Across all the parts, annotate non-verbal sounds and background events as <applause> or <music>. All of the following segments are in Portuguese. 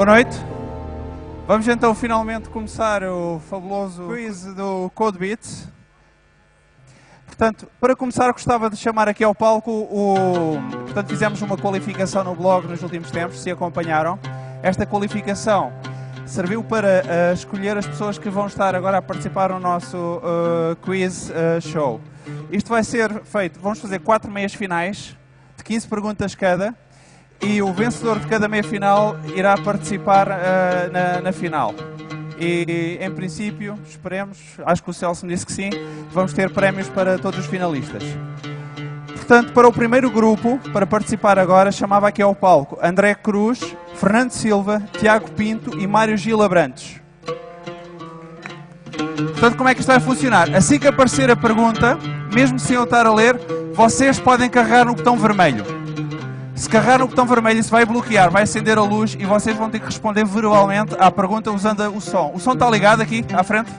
Boa noite. Vamos então finalmente começar o fabuloso quiz do CodeBeats. Portanto, para começar, gostava de chamar aqui ao palco o. Portanto, fizemos uma qualificação no blog nos últimos tempos, se acompanharam. Esta qualificação serviu para uh, escolher as pessoas que vão estar agora a participar no nosso uh, quiz uh, show. Isto vai ser feito, vamos fazer quatro meias finais, de 15 perguntas cada, e o vencedor de cada meia final irá participar na, na final. E, em princípio, esperemos, acho que o Celso me disse que sim, vamos ter prémios para todos os finalistas. Portanto, para o primeiro grupo, para participar agora, chamava aqui ao palco André Cruz, Fernando Silva, Tiago Pinto e Mário Gil Abrantes. Portanto, como é que isto vai funcionar? Assim que aparecer a pergunta, mesmo sem eu estar a ler, vocês podem carregar no botão vermelho. Se carregar no botão vermelho, isso vai bloquear, vai acender a luz e vocês vão ter que responder verbalmente à pergunta usando o som. O som está ligado aqui à frente?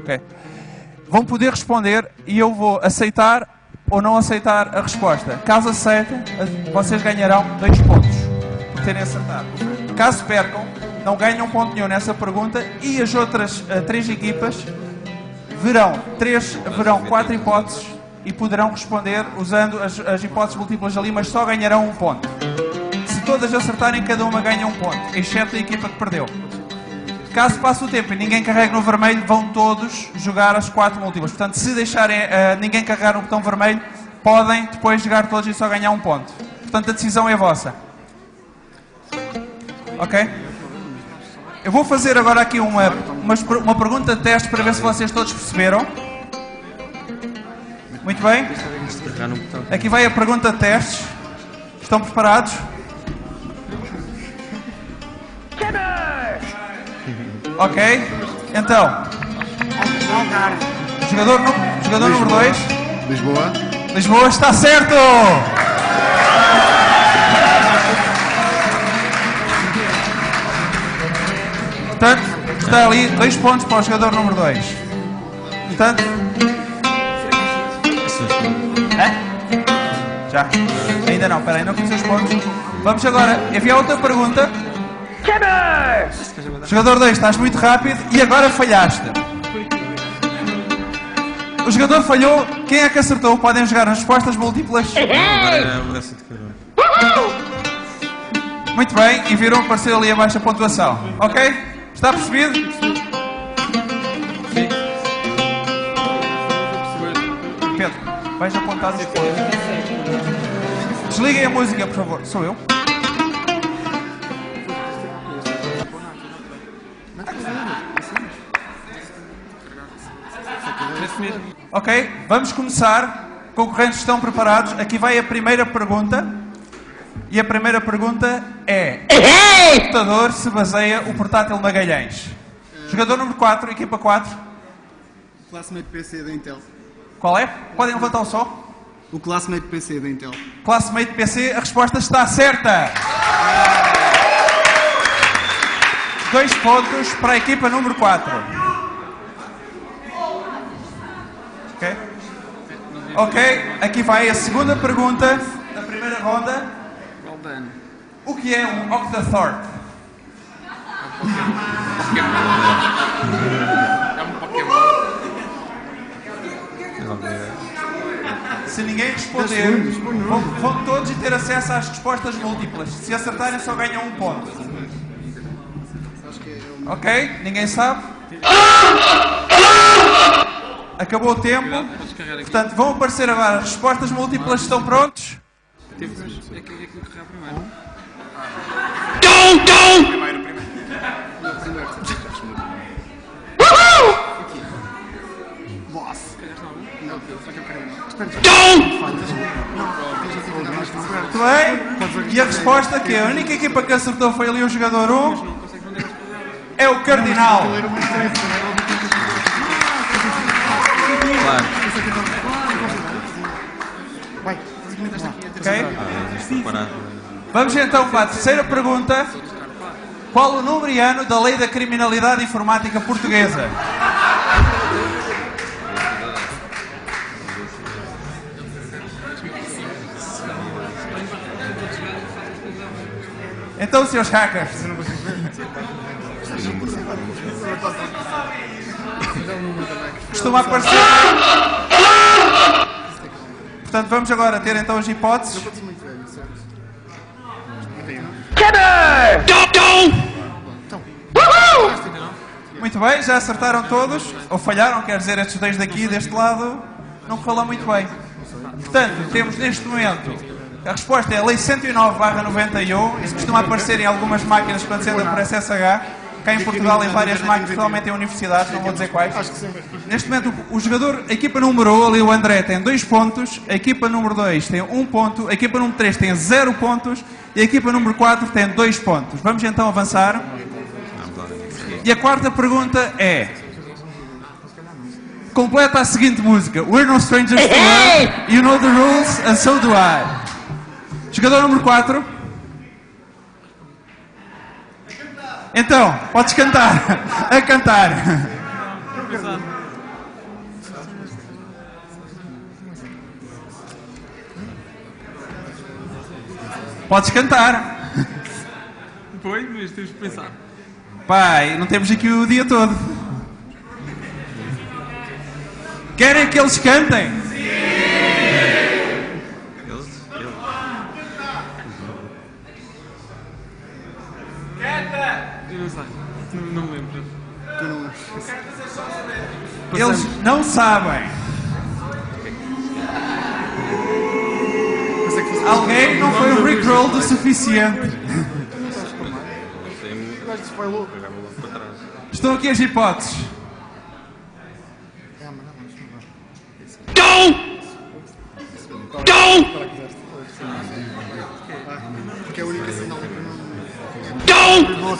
Ok. Vão poder responder e eu vou aceitar ou não aceitar a resposta. Caso aceitem, vocês ganharão dois pontos por terem acertado. Caso percam, não ganham ponto nenhum nessa pergunta e as outras uh, três equipas verão, três, verão quatro hipóteses e poderão responder usando as, as hipóteses múltiplas ali, mas só ganharão um ponto. Se todas acertarem, cada uma ganha um ponto, exceto a equipa que perdeu. Caso passe o tempo e ninguém carregue no vermelho, vão todos jogar as quatro múltiplas. Portanto, se deixarem uh, ninguém carregar no botão vermelho, podem depois jogar todos e só ganhar um ponto. Portanto, a decisão é vossa. Ok? Eu vou fazer agora aqui uma, uma, uma pergunta de teste para ver se vocês todos perceberam. Muito bem. Aqui vai a pergunta de testes. Estão preparados? Ok. Então. Jogador, jogador número 2. Lisboa. Lisboa está certo! Portanto, está ali dois pontos para o jogador número 2. Portanto, Já? Ainda não, peraí, não conheci os pontos. Vamos agora enviar outra pergunta. Jogador 2, estás muito rápido e agora falhaste. O jogador falhou, quem é que acertou? Podem jogar as respostas múltiplas. Muito bem, e viram aparecer ali abaixo a pontuação. Ok? Está percebido? Vais apontar pontos. Desliguem a música, por favor. Sou eu? Ok, vamos começar. Concorrentes estão preparados? Aqui vai a primeira pergunta. E a primeira pergunta é: O computador se baseia o portátil Magalhães? Jogador número 4, equipa 4. Classmate PC da Intel. Qual é? Podem levantar o som? O Classmate PC da Intel. Classmate PC, a resposta está certa. Dois pontos para a equipa número 4. Ok? Ok, aqui vai a segunda pergunta da primeira ronda. O que é um Octathorpe? <laughs> É um Pokémon. Se ninguém responder, vão, vão todos ter acesso às respostas múltiplas. Se acertarem, só ganham um ponto. Ok? Ninguém sabe? Acabou o tempo. Portanto, vão aparecer agora as respostas múltiplas. Estão prontos? É que é carregar primeiro. Primeiro, primeiro. <laughs> Boss. Não. Muito bem. E a resposta que a única equipa que acertou foi ali o jogador 1. É o Cardinal. Vamos então para a terceira pergunta. Qual o número e ano da Lei da Criminalidade Informática Portuguesa? Então, senhores hackers. Estão a aparecer. Portanto, vamos agora ter então as hipóteses. Muito bem, já acertaram todos, ou falharam, quer dizer, estes dois daqui, deste lado, não falam muito bem. Portanto, temos neste momento a resposta é a Lei 109-91, isso costuma aparecer em algumas máquinas quando se entra por SSH, cá em Portugal em várias máquinas, provavelmente em universidades, não vou dizer quais. Neste momento, o jogador, a equipa número 1, ali o André, tem dois pontos, a equipa número 2 tem um ponto, a equipa número 3 tem zero pontos e a equipa número 4 tem dois pontos. Vamos então avançar. E a quarta pergunta é: completa a seguinte música: We're no strangers to love, <laughs> you know the rules, and so do I. Jogador número 4. Então, podes cantar. A cantar. Podes cantar. Foi, mas temos que pensar. Pai, não temos aqui o dia todo. Querem que eles cantem? Não. Não, não me lembro. Eles não sabem. Alguém não foi o Rickroll do suficiente. Estão aqui as hipóteses. Porque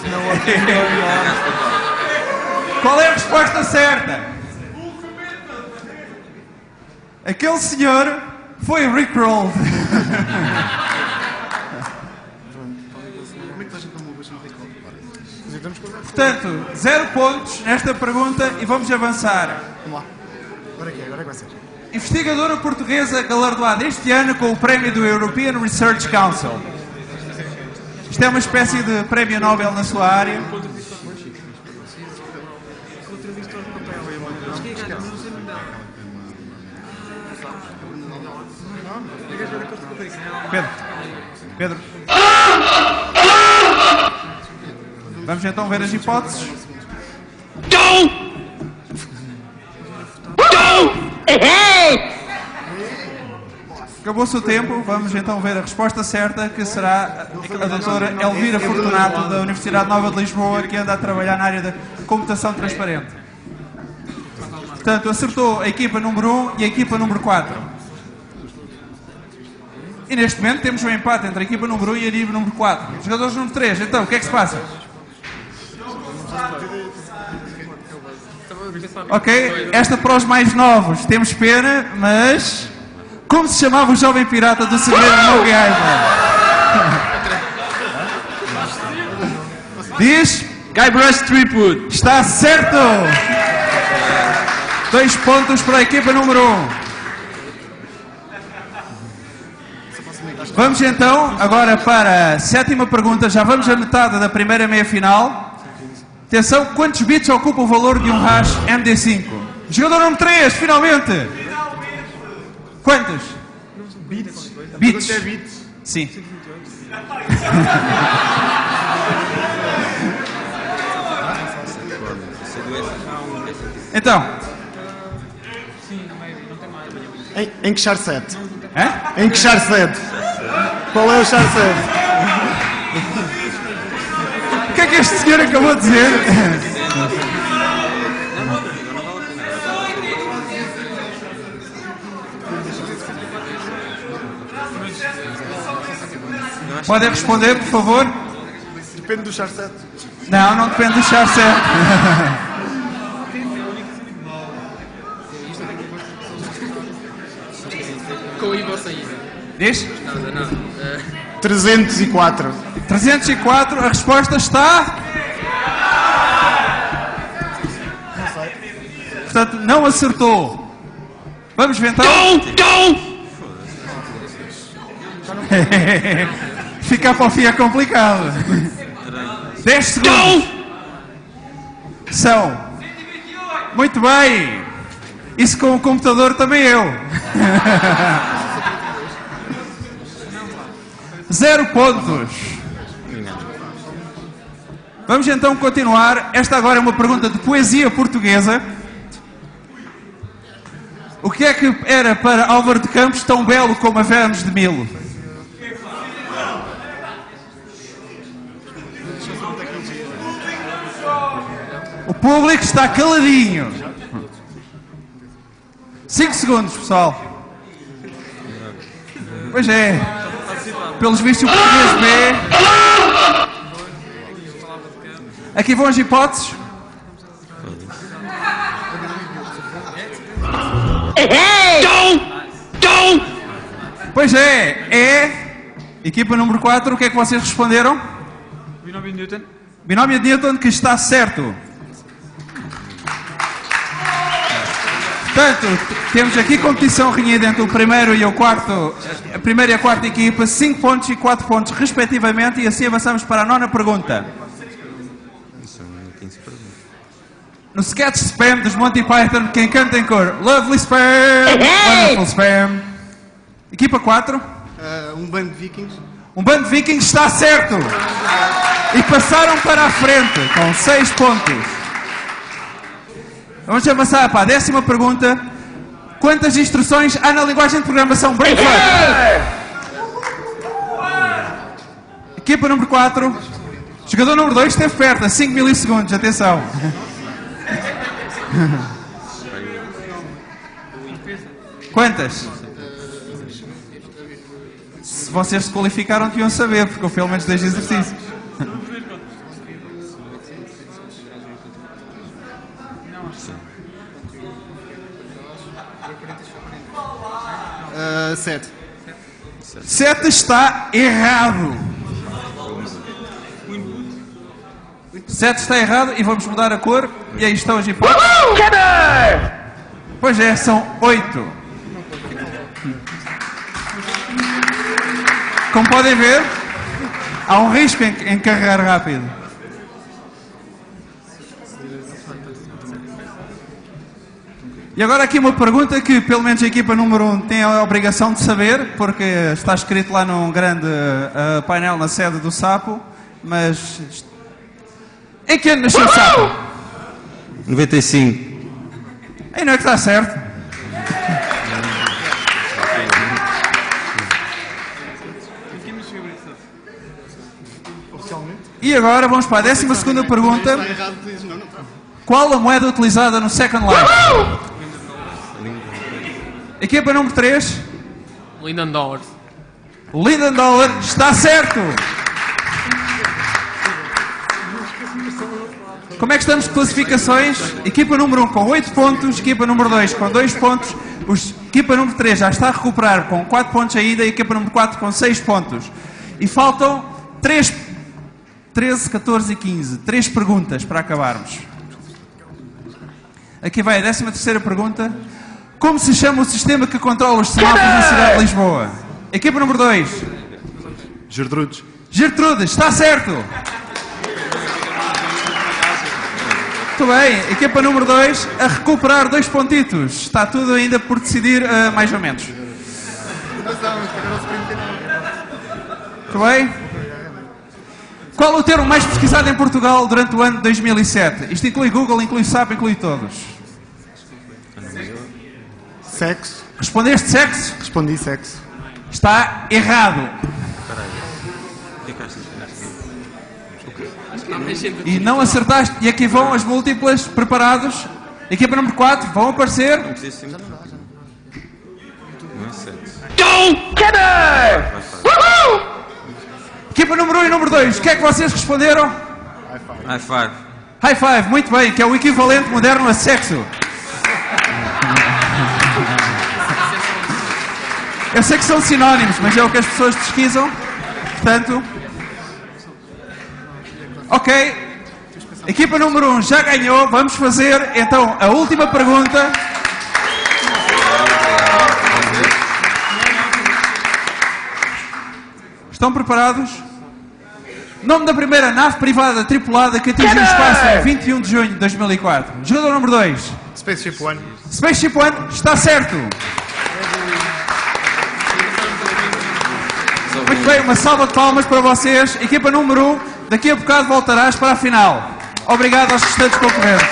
não. Qual é a resposta certa? Aquele senhor foi vamos conversar. Portanto, zero pontos nesta pergunta e vamos avançar. Vamos lá. Agora que é? Agora é que vai ser. Investigadora portuguesa galardoada este ano com o prémio do European Research Council. Isto é uma espécie de prémio Nobel na sua área. Pedro. Pedro. Vamos então ver as hipóteses. Acabou-se o tempo, vamos então ver a resposta certa, que será a doutora Elvira Fortunato, da Universidade Nova de Lisboa, que anda a trabalhar na área da computação transparente. Portanto, acertou a equipa número 1 e a equipa número 4. E neste momento temos um empate entre a equipa número 1 e a equipa número 4. Jogadores número 3, então, o que é que se passa? Ok, esta para os mais novos, temos pena, mas. Como se chamava o jovem pirata do segredo no Diz? Guybrush Threepwood. Está certo! Dois pontos para a equipa número 1. Um. Vamos então agora para a sétima pergunta. Já vamos a metade da primeira meia final. Atenção, quantos bits ocupa o valor de um hash MD5? Jogador número 3, finalmente! Quantos? Bits. é beats. Sim. <laughs> Então, Em, em que char 7? hã? Em que char 7? Qual é o char 7? o que é que este senhor acabou de dizer? <laughs> Podem responder, por favor? Depende do char 7. Não, não depende do char certo. Com o Ivo saída. Diz? Nada, nada. 304. 304, a resposta está. Portanto, não acertou. Vamos ver então. <laughs> Ficar para o fim é complicado. 10 segundos. São Muito bem. Isso com o computador também eu. <laughs> Zero pontos. Vamos então continuar. Esta agora é uma pergunta de poesia portuguesa. O que é que era para Álvaro de Campos tão belo como a Vênus de Milo? Público está caladinho. 5 segundos, pessoal. Pois é. Pelos vistos, o português B. Aqui vão as hipóteses. Pois é, é. Equipa número 4, o que é que vocês responderam? Binómio Newton. Binómio de Newton que está certo. Portanto, temos aqui competição renhida entre o primeiro e o quarto, a primeira e a quarta equipa, 5 pontos e 4 pontos respectivamente, e assim avançamos para a nona pergunta. No sketch spam dos Monty Python, quem canta em cor? Lovely spam! Wonderful spam! Equipa 4, Ah, um bando de vikings. um bando de vikings está certo! E passaram para a frente com 6 pontos. Vamos avançar para a décima pergunta. Quantas instruções há na linguagem de programação Brainfuck? Equipa número 4. Jogador número 2 esteve perto, a 5 milissegundos. Atenção. Quantas? Se vocês se qualificaram, deviam saber, porque eu fui pelo menos dois exercícios. Ah, sete. 7 está errado. 7 está errado e vamos mudar a cor. E aí estão as hipóteses. Pois é, são 8. Como podem ver, há um risco em, em carregar rápido. E agora aqui uma pergunta que pelo menos a equipa número 1 um tem a obrigação de saber, porque está escrito lá num grande eh, painel na sede do Sapo, mas... Em que ano nasceu o Sapo? 95. Aí não é que está certo. E agora vamos para a décima segunda pergunta. Qual a moeda utilizada no Second Life? Equipa número 3, Linden Dollars. Linden Dollar, está certo! Como é que estamos de classificações? Equipa número 1 com 8 pontos, equipa número 2 com 2 pontos, os- equipa número 3 já está a recuperar com 4 pontos ainda e equipa número 4 com 6 pontos. E faltam 3, 13, 14 e 15. 3 perguntas para acabarmos. Aqui vai a 13 terceira pergunta. Como se chama o sistema que controla os semáforos na cidade de Lisboa? Equipa número 2. Gertrudes. Gertrudes, está certo! Muito bem, equipa número 2 a recuperar dois pontitos. Está tudo ainda por decidir, eh, mais ou menos. Muito bem. Qual o termo mais pesquisado em Portugal durante o ano de 2007? Isto inclui Google, inclui SAP, inclui todos. Sexo. Respondeste sexo? Respondi sexo. Está errado. E não acertaste. E aqui vão as múltiplas, preparados. Equipa número 4, vão aparecer. Não é sexo. Equipa número 1 um e número 2, o que é que vocês responderam? High five. High five, muito bem, que é o equivalente moderno a sexo. Eu sei que são sinónimos, mas é o que as pessoas pesquisam. Portanto. Ok. Equipa número 1 um já ganhou. Vamos fazer então a última pergunta. Estão preparados? Nome da primeira nave privada tripulada que atingiu o espaço em 21 de junho de 2004. Jogador número 2. Spaceship One. Spaceship One está certo. Muito bem, uma salva de palmas para vocês. Equipa número 1, um, daqui a bocado voltarás para a final. Obrigado aos restantes concorrentes.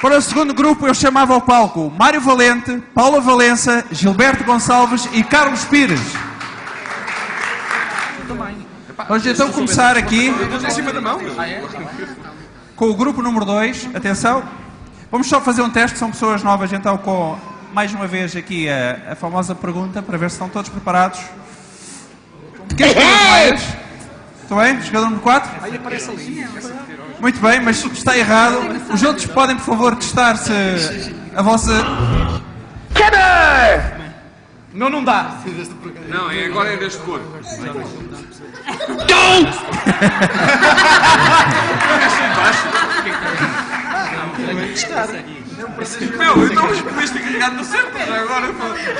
Para o segundo grupo, eu chamava ao palco Mário Valente, Paula Valença, Gilberto Gonçalves e Carlos Pires. Vamos então começar aqui com o grupo número 2. Atenção. Vamos só fazer um teste, são pessoas novas, então com mais uma vez aqui a, a famosa pergunta para ver se estão todos preparados. Quem é Estou bem? Jogador número 4? Muito bem, mas está errado. Os outros podem, por favor, testar se a vossa. Não, não dá. Não, é agora é deste cor. Meu, então os podias ter carregado no centro, já agora.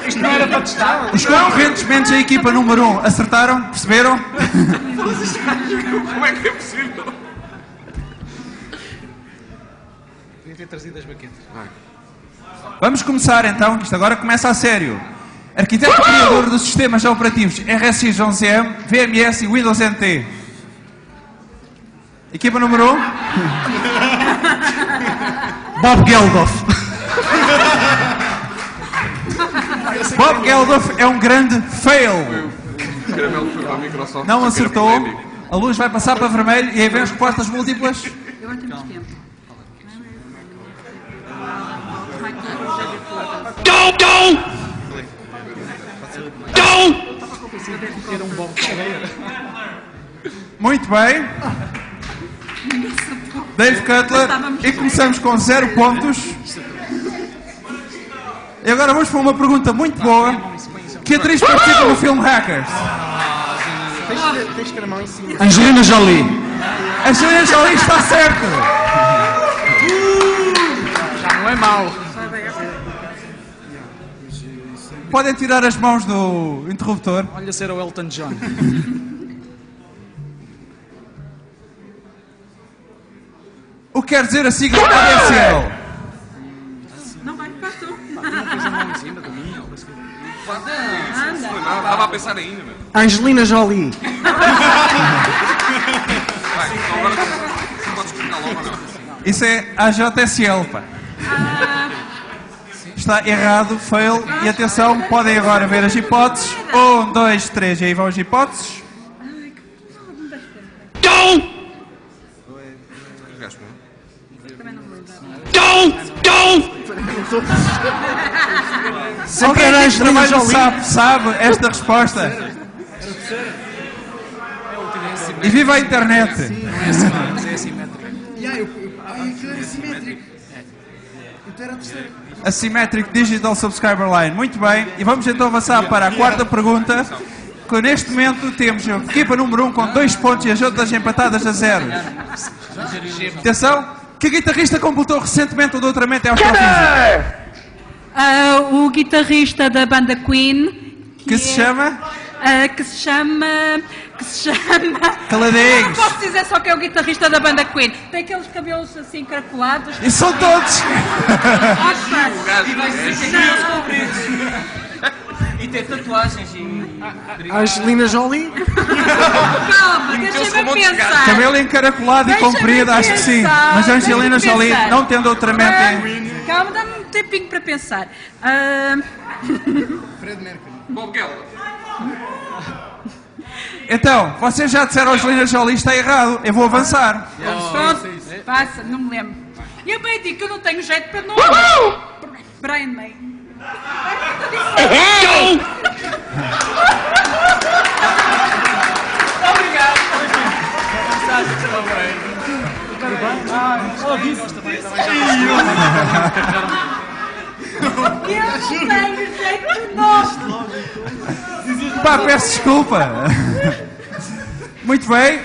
Isto não era para testar. Os concorrentes, menos a equipa número 1, um, acertaram? Perceberam? Como é que é possível? Devia ter trazido as baquetas. Vamos começar então, isto agora começa a sério. Arquiteto criador dos sistemas operativos RSX 11M, VMS e Windows NT. Equipa número 1. Um. <laughs> Bob Geldof. Bob Geldof é um grande fail. Não acertou. A luz vai passar para vermelho e aí vem as respostas múltiplas. Até temos tempo. Muito bem. Dave Cutler. E começamos com zero pontos. E agora vamos para uma pergunta muito boa. Que atriz participa no filme Hackers? Tens caramão em cima. Angelina Jolie. Angelina Jolie está certo. Já não é mau. Podem tirar as mãos do interruptor. Olha ser o Elton John. O que quer dizer a sigla ADSL? Não vai ficar tu. Não, estava a pensar ainda, meu. Angelina Jolie. Vai, então agora não podes terminar logo ou não? Isso é AJSL, pá. Está errado, fail. E atenção, podem agora ver as hipóteses. Um, dois, três, e aí vão as hipóteses. Carregaste, não? Também não vou dar. Se alguém neste trabalho sabe, sabe esta resposta. E viva a internet! É assimétrico. Yeah, eu, eu, ah, aquilo era simétrico. Então era a terceira. Asymmetric Digital Subscriber Line. Muito bem. E vamos então avançar para a quarta pergunta. Que neste momento temos a equipa número 1 um com dois pontos e as outras empatadas a zero. Atenção, que guitarrista completou recentemente o doutoramento em astrofísica? Ah, o guitarrista da banda Queen. Que se chama? ah, que se chama. Que se chama. Caladinhos. Não posso dizer só que é o guitarrista da banda Queen. Tem aqueles cabelos assim caracolados. E são todos! E tem tatuagens e. Angelina Jolie. <laughs> Calma, deixa-me pensar. Cabelo encaracolado e comprido, acho que sim. Mas a Angelina Jolie, não tendo doutoramento em. Ah, Calma, dá-me um tempinho para pensar. Ah, <laughs> Bob Geller. Então, vocês já disseram a Angelina Jolie, está errado. Eu vou avançar. pronto, passa, não me lembro. E eu bem digo que eu não tenho jeito para nome. Brian May. Eu não tenho jeito de nome. Pá, peço desculpa. Muito bem.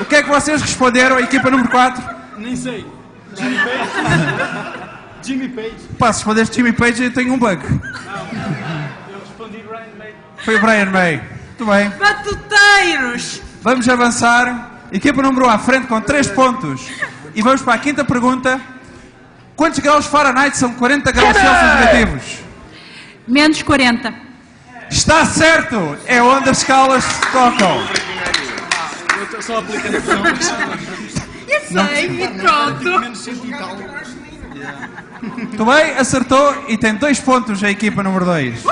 O que é que vocês responderam, a equipa número 4? Nem sei. <laughs> Jimmy Page. Pá, se respondeste Jimmy Page, eu tenho um bug. Eu respondi Ryan May. Foi o Brian May. Muito bem. Batuteiros! Vamos avançar. Equipa número 1 à frente com 3 pontos. E vamos para a quinta pergunta. Quantos graus Fahrenheit são 40 graus Celsius negativos? Menos 40. Está certo! É onde as escalas tocam. Eu estou só aplicando a. Eu sei, e pronto. E. Muito bem, acertou e tem dois pontos a equipa número 2.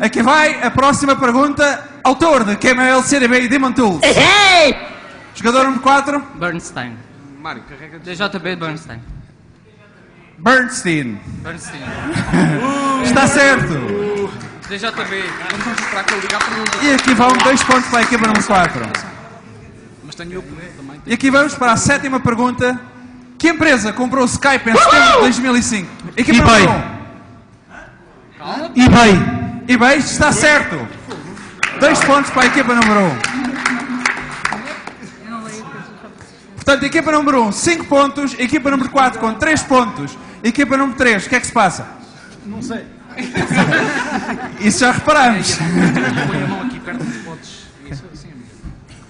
Aqui vai a próxima pergunta. Autor de QML, CDB e Demon Tools. Jogador número 4, Bernstein. Mário, carrega DJB Bernstein. Bernstein. Bernstein. <laughs> Está certo! DJB. Vamos esperar que ligar. E aqui vão dois pontos para a equipa número 4. Mas tenho eu também. E aqui vamos para a sétima pergunta. Que empresa comprou o Skype em setembro de 2005? Equipa eBay. número 1. eBay. eBay está certo. Dois pontos para a equipa número 1. Um. Portanto, equipa número 1, um, 5 pontos. Equipa número 4 com 3 pontos. Equipa número 3, o que é que se passa? Não sei. Isso já reparamos. Põe a mão aqui perto dos pontos. Isso assim, amigo.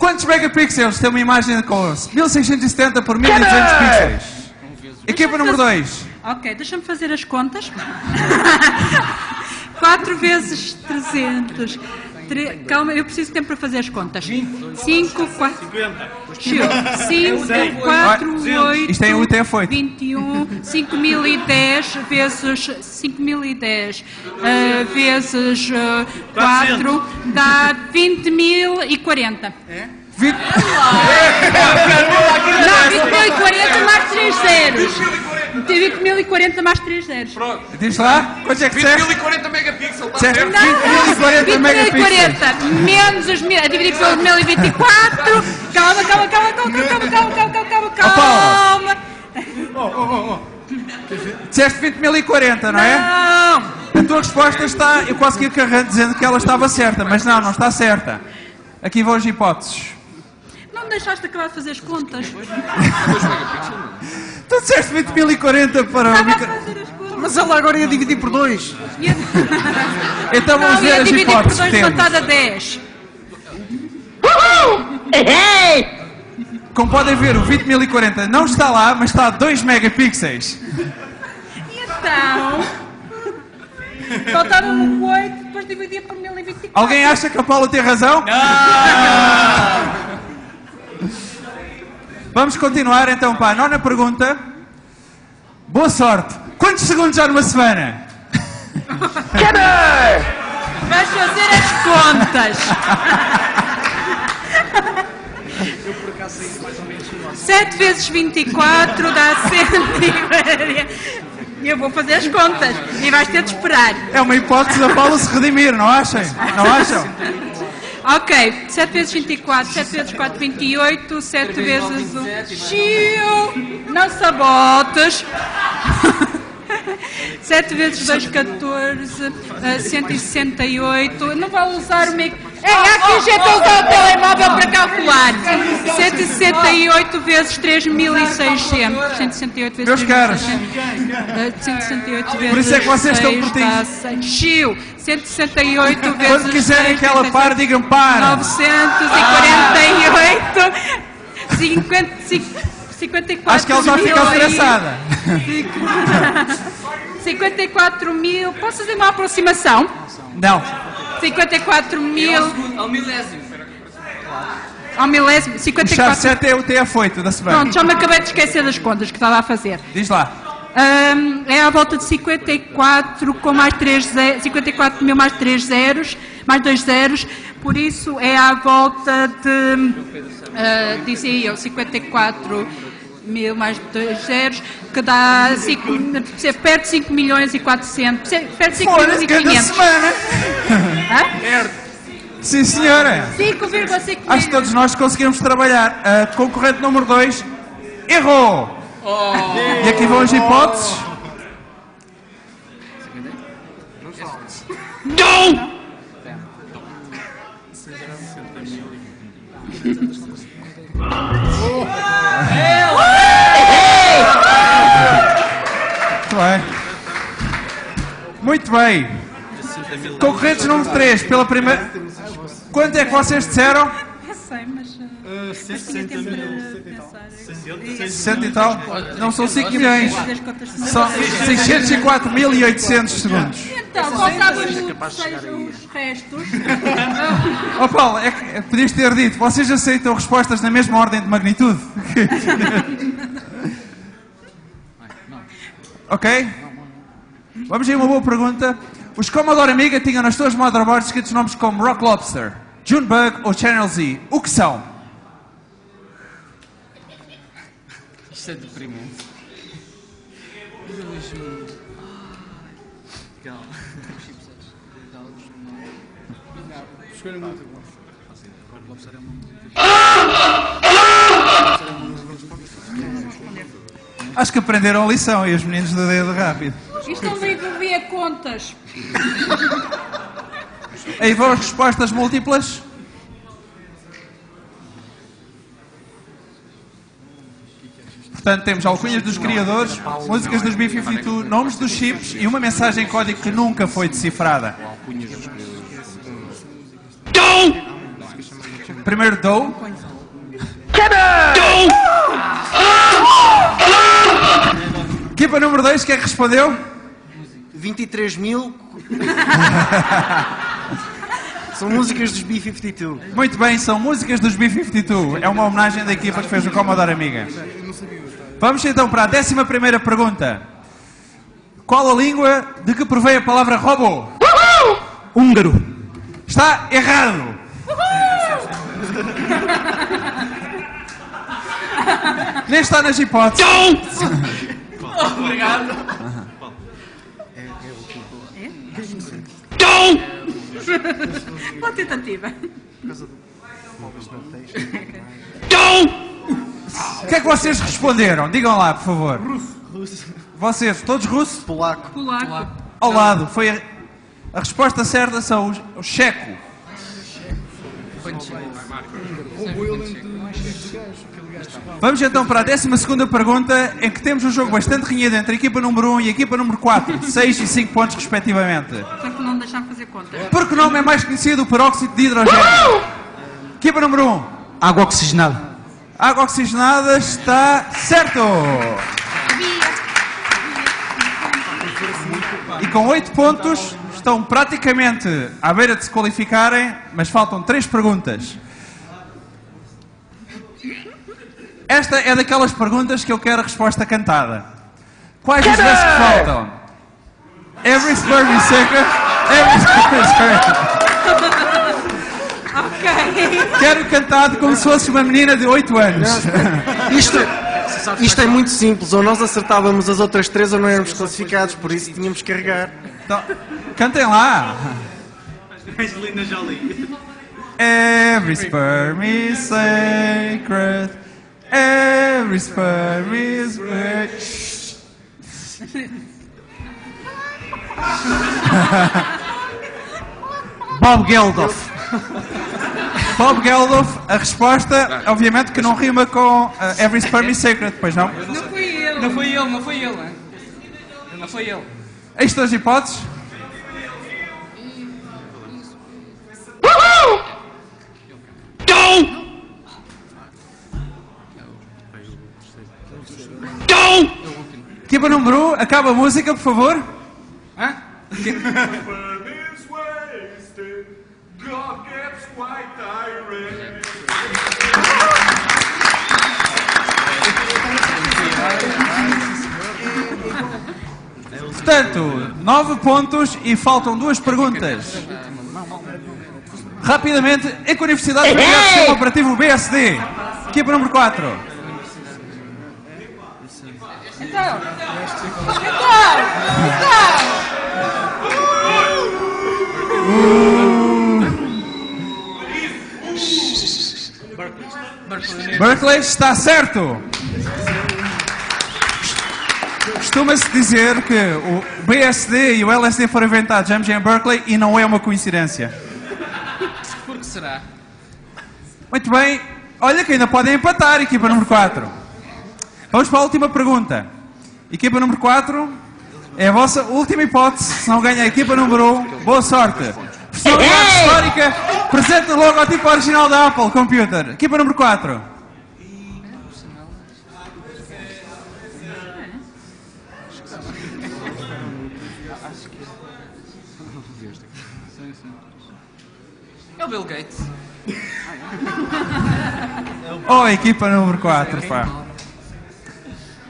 Quantos megapixels tem uma imagem com 1670 por 1200 pixels? Equipa número 2. Ok, deixa-me fazer as contas. <laughs> 4 vezes 300. Tre- Calma, eu preciso de tempo para fazer as contas. 5, 4. 5, 4, 8. Isto é em UTF-8. 21, 5010 vezes 5010 ah, vezes 4 dá 20.040. Vinte- Não, 20.040 mais 3 zeros. 20.040 mais 3 zeros. Diz lá, quantos é que disseste? 1040 megapixels, Disseste certo? 20.040 megapixels. 20.040 menos os mil, a dividir pelo 1024. Calma, calma, calma, calma, calma, calma, calma, calma, calma, calma. Disseste 20.040, não é? Não. A tua resposta está. Eu quase que ia carregando dizendo que ela estava certa, mas não, não está certa. Aqui vão as hipóteses. Não me deixaste acabar de fazer as contas. Tu disseste 20.040 para o a micro... fazer as contas. Mas ela agora ia dividir por dois. Ia- <laughs> Então vamos Não, ver ia as dividir por hipóteses que 2 temos. levantada 10. Como podem ver, o 20.040 não está lá, mas está a 2 megapixels. Então. Faltava-me 8, depois dividia por 1024. Alguém acha que a Paula tem razão? <laughs> Vamos continuar então para a nona pergunta. Boa sorte. Quantos segundos há numa semana? Vais fazer as contas. Sete vezes 24 dá 100. Eu vou fazer as contas e vais ter de esperar. É uma hipótese da Paula se redimir, não acham? Não acham? Ok, 7 vezes 24, 7 vezes 4, 28, 7 vezes 1. Chiu! <laughs> Não sabotes! 7 vezes 2, 14, ah, 168. Não vai usar o mic. É, aqui já estou a usar o telemóvel para calcular. 168 vezes 3.600. 168 vezes Meus caros. 3.600. Ah, 168 vezes Por isso é que vocês estão 6 curtinhos. dá 100. Chiu! 168 vezes Quando quiserem 6, que ela pare, digam para. 948 50, 54 Acho que ela já fica estressada. 54 mil. Posso fazer uma aproximação? Não. 54 mil Ao milésimo. ao milésimo. O chave 54. 7 é o TF8 da semana. Pronto, já me acabei de esquecer das contas que estava a fazer. Diz lá. Hum, é à volta de 54 com mais 3 zeros, 54 mil mais 3 zeros, mais 2 zeros, por isso é à volta de, ah, dizia eu, 54 mil mais 2 zeros, que dá cinco, perto de 5 milhões e 400, perto de 5 milhões e cada 500. semana. Hã? Sim, senhora. 5,5 Acho que todos nós conseguimos trabalhar. A concorrente número 2 errou. E aqui vão as hipóteses. Muito bem. Muito bem. Concorrentes número 3, pela primeira. Quanto é que vocês disseram? Eu sei, mas. ah, 60 mil. Pensar. 60 e tal? Não são 5 milhões. São 604.800 segundos. Então, faltavam sejam os restos. <laughs> Oh Paulo, é que, é, podias ter dito, vocês aceitam respostas na mesma ordem de magnitude? <laughs> ok? Vamos aí uma boa pergunta. Os Commodore Amiga tinham nas suas motherboards escritos nomes como Rock Lobster, Junebug ou Channel Z. O que são? Isto é deprimente. Escolha muito bom. Acho que aprenderam a lição e os meninos do dedo rápido. Isto é um livro via contas. Aí vão as respostas múltiplas. Portanto, temos alcunhas dos criadores, músicas dos B-52, nomes dos chips e uma mensagem em código que nunca foi decifrada. Primeiro Doe. Equipa número 2, quem é que respondeu? 23 mil. <laughs> São músicas dos B-52. Muito bem, são músicas dos B-52. É uma homenagem da equipa que fez o Commodore Amiga. Vamos então para a décima primeira pergunta. Qual a língua de que provém a palavra robô? Húngaro. Está errado. Nem está nas hipóteses. <laughs> Boa tentativa. O que é que vocês responderam? Digam lá, por favor. Vocês, todos russos? Polaco. Polaco. Ao lado. Foi a, a resposta certa são os, o checo. Vamos então para a 12 pergunta, em que temos um jogo bastante renhido entre a equipa número 1 e a equipa número 4, 6 e 5 pontos respectivamente. Portanto, não deixar fazer contas. Porque o nome é mais conhecido por óxido de hidrogênio. Equipa número 1, Água oxigenada. água oxigenada está certo. E com 8 pontos estão praticamente à beira de se qualificarem, mas faltam 3 perguntas. Esta é daquelas perguntas que eu quero a resposta cantada. Quais os versos que faltam? Every sperm is sacred. Every sperm is sacred. Ok. Quero cantado como se fosse uma menina de 8 anos. Isto, isto é muito simples. Ou nós acertávamos as outras três ou não éramos classificados. Por isso tínhamos que carregar. Então, cantem lá. Angelina Jolie. Every sperm is sacred. Every sperm is sacred. <laughs> Bob Geldof. Bob Geldof, a resposta, obviamente que não rima com uh, Every sperm is sacred, pois não? Não fui eu. Não foi ele, não foi ele. Não foi ele. Aí estão as hipóteses. Equipa número 1, acaba a música, por favor. Hã? Portanto, 9 pontos e faltam duas perguntas. Rapidamente, em que universidade foi criado o sistema operativo BSD? Equipa número 4. Então. Então. Então. Berkeley está certo. Costuma-se dizer que o BSD e o LSD foram inventados ambos em Berkeley e não é uma coincidência. Por que será? Muito bem. Olha que ainda podem empatar, equipa número 4. Vamos para a última pergunta. Equipa número 4 é a vossa última hipótese. Se não ganha a equipa número 1, boa sorte. Personalidade histórica Presente o logotipo original da Apple Computer. Equipa número 4. É o Bill Gates. Oh, equipa número 4, pá.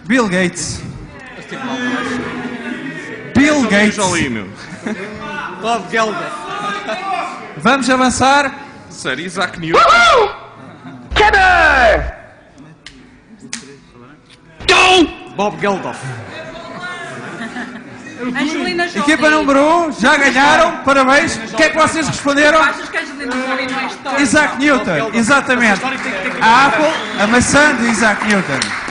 Bill Gates. Bill Gates. ali, meu. Bob Geldof. Vamos avançar. Sério, Isaac Newton. Bob Geldof. Angelina Jolie. Equipa número 1, já ganharam. Parabéns. O que é que vocês responderam? Achas que a Angelina Jolie não é? Isaac Newton, exatamente. A Apple, a maçã de Isaac Newton.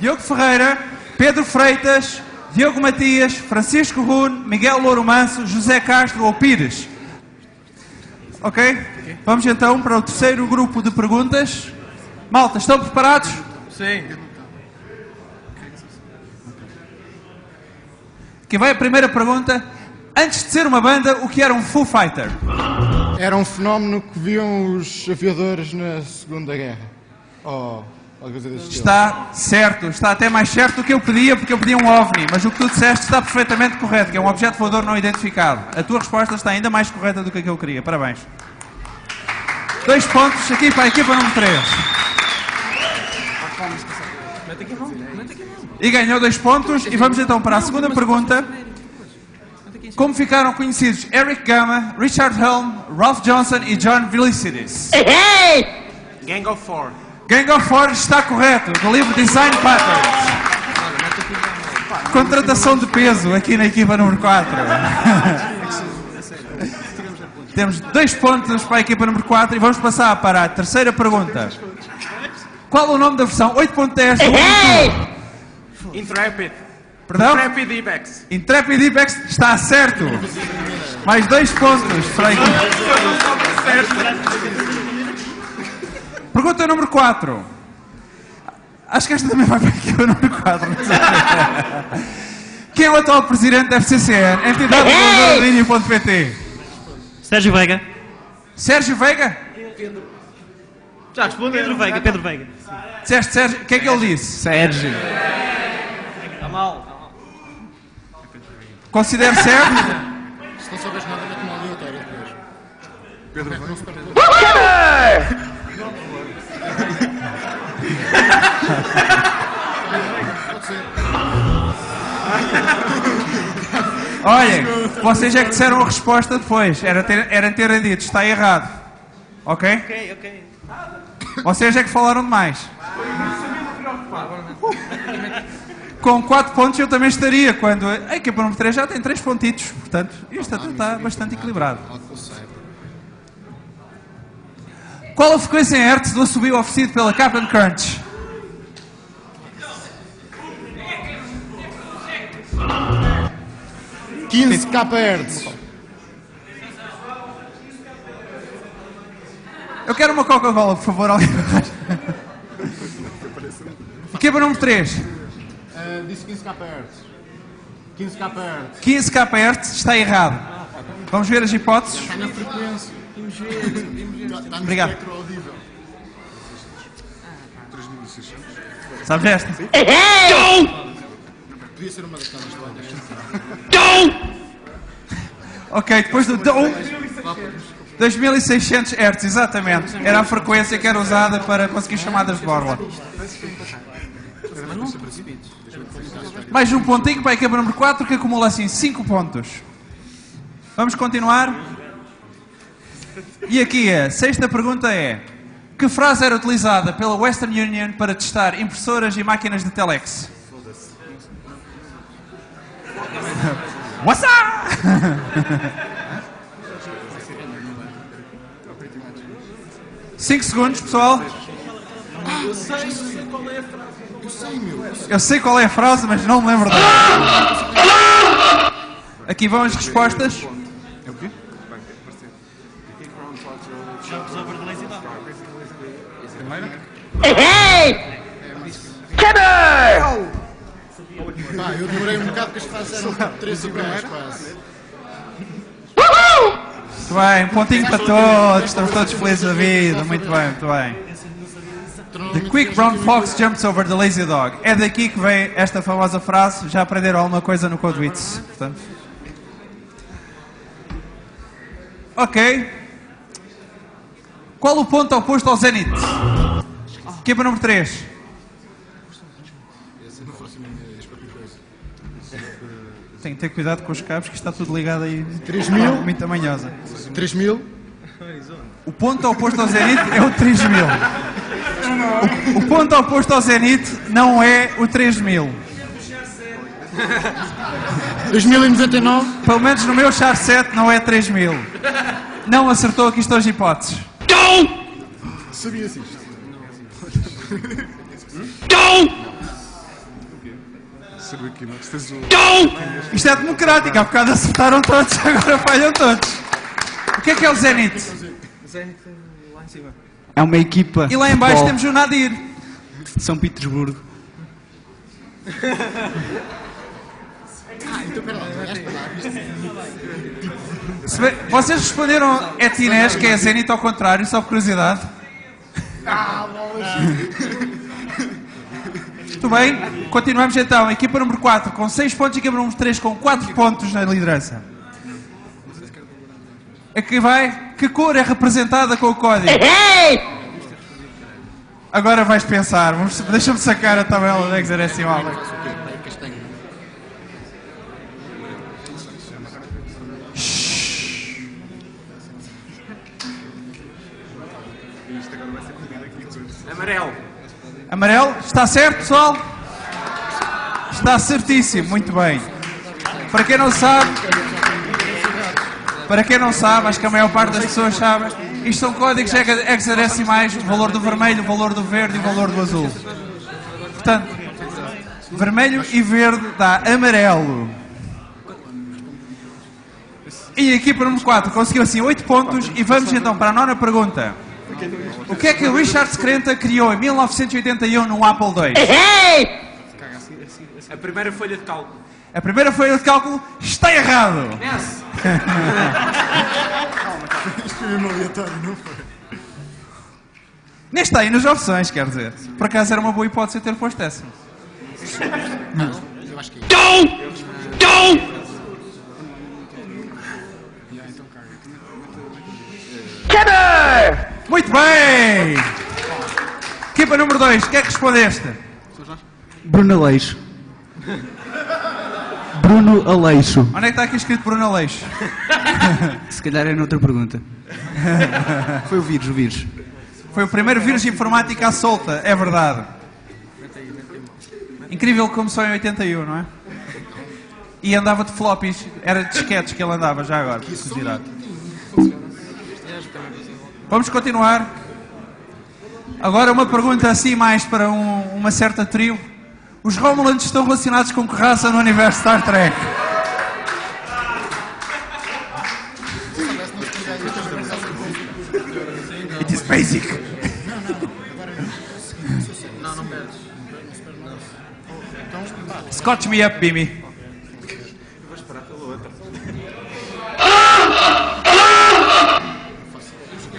Diogo Ferreira, Pedro Freitas, Diogo Matias, Francisco Rune, Miguel Louro Manso, José Castro ou Pires. Ok? Vamos então para o terceiro grupo de perguntas. Malta, estão preparados? Sim. Aqui vai a primeira pergunta. Antes de ser uma banda, o que era um Foo Fighter? Era um fenómeno que viam os aviadores na Segunda Guerra. Oh, estilo. Está certo, está até mais certo do que eu pedia, porque eu pedia um OVNI, mas o que tu disseste está perfeitamente correto, que é um objeto voador não identificado. A tua resposta está ainda mais correta do que a que eu queria. Parabéns. Dois pontos aqui para a equipa número 3. E ganhou dois pontos. E vamos então para a segunda pergunta. Como ficaram conhecidos Eric Gama, Richard Helm, Ralph Johnson e John Velicities? Gang of Four. Gang of Four está correto, do livro Design Patterns. Contratação de peso aqui na equipa número 4. <laughs> Temos dois pontos para a equipa número 4 e vamos passar para a terceira pergunta. Qual o nome da versão 8.10 do YouTube? Intrepid. Perdão? Intrepid Ibex. Intrepid Ibex está certo. Mais dois pontos para a equipa. Pergunta número 4. Acho que esta também vai para a equipa número 4. Quem é o atual presidente da FCCN, entidade reguladora? Sérgio Veiga. Sérgio Veiga? Já respondi. Pedro Veiga, Pedro Veiga. Disseste Sérgio, o que é que ele disse? Sérgio. Está mal. Considero certo? Se não souberes nada, mete uma aleatória depois. Pedro, perde. Olhem, vocês é que disseram a resposta depois. Era ter, era terem dito, está errado. Ok? Ok, ok. Vocês é que falaram demais. Com 4 pontos eu também estaria, quando a equipa número 3 já tem 3 pontitos. Portanto, isto está bastante equilibrado. Qual a frequência em hertz do assobio oferecido pela Captain Crunch? Quinze kHz. Eu quero uma Coca-Cola, por favor. alguém. Equipa número 3. Ah, disse 15 kHz. 15 kHz. 15 kHz está errado. Vamos ver as hipóteses. Está na frequência. Vimos ver. Está no Obrigado. espectro audível. Sabes esta? Podia ser uma daquelas todas. Ok, depois do dom. 2600 Hz, exatamente. Era a frequência que era usada para conseguir chamadas de borla. Mais um pontinho para a equipa número 4 que acumula assim 5 pontos. Vamos continuar. E aqui a sexta pergunta é: Que frase era utilizada pela Western Union para testar impressoras e máquinas de telex? What's up? 5 segundos, pessoal. Eu sei qual é a frase, mas não me lembro dela. Aqui vão as respostas. Pá, eu demorei um bocado porque as frases eram tipo 3 iguais quase. Muito bem, um pontinho para todos, estamos todos felizes da vida. Muito bem, muito bem. The quick brown fox jumps over the lazy dog. É daqui que vem esta famosa frase. Já aprenderam alguma coisa no Codewits. Portanto. Ok. Qual o ponto oposto ao Zenit? Equipa número 3. Tem que ter cuidado com os cabos que está tudo ligado aí. 3 mil? Muito manhosa. 3 mil? O ponto oposto ao Zenit é o 3000. O, o ponto oposto ao Zenit não é o 3000. 2099? Pelo menos no meu char 7 não é 3000. Não acertou aqui estão as hipóteses. Sabias isto? Isto é democrático, há bocado acertaram todos, <laughs> agora falham todos. O que é que é o Zenit? É uma equipa. E lá em baixo temos o Nadir. de São Petersburgo. Se bem- Vocês responderam Etinés, que é Zenit ao contrário, só por curiosidade. Muito <laughs> bem, continuamos então. Equipa número 4 com 6 pontos, equipa número 3 com 4 pontos na liderança. Aqui vai. Que cor é representada com o código? Agora vais pensar. Deixa-me sacar a tabela da hexadecimal. Amarelo. Amarelo, está certo, pessoal? Está certíssimo, muito bem. Para quem não sabe, para quem não sabe, acho que a maior parte das pessoas sabe, isto são códigos hexa- hexadecimais, o valor do vermelho, o valor do verde e o valor do azul. Portanto, vermelho e verde dá amarelo. E a equipa número 4 conseguiu assim 8 pontos e vamos então para a nona pergunta. O que é que o Richard Screnta criou em 1981 no Apple II? A primeira folha de cálculo. A primeira folha de cálculo está errado. Yes. <laughs> Isto é mesmo aleatório, não foi? Nem está aí nas opções, quer dizer. Por acaso era uma boa hipótese eu ter posto essa. Eu acho que é. Muito bem! Equipa número 2, quem é que respondeste? Bruno Aleixo. Bruno Aleixo. Onde é que está aqui escrito Bruno Aleixo? <laughs> Se calhar é noutra pergunta. <laughs> Foi o vírus, o vírus. Foi o primeiro vírus de informática à solta, é verdade. Incrível que começou em 81, não é? E andava de floppies, era de disquetes que ele andava já agora, por curiosidade. Vamos continuar. Agora uma pergunta assim mais para um- uma certa trio. Os Romulans estão relacionados com que raça no universo Star Trek? It is basic. Scotch me up, Bimi.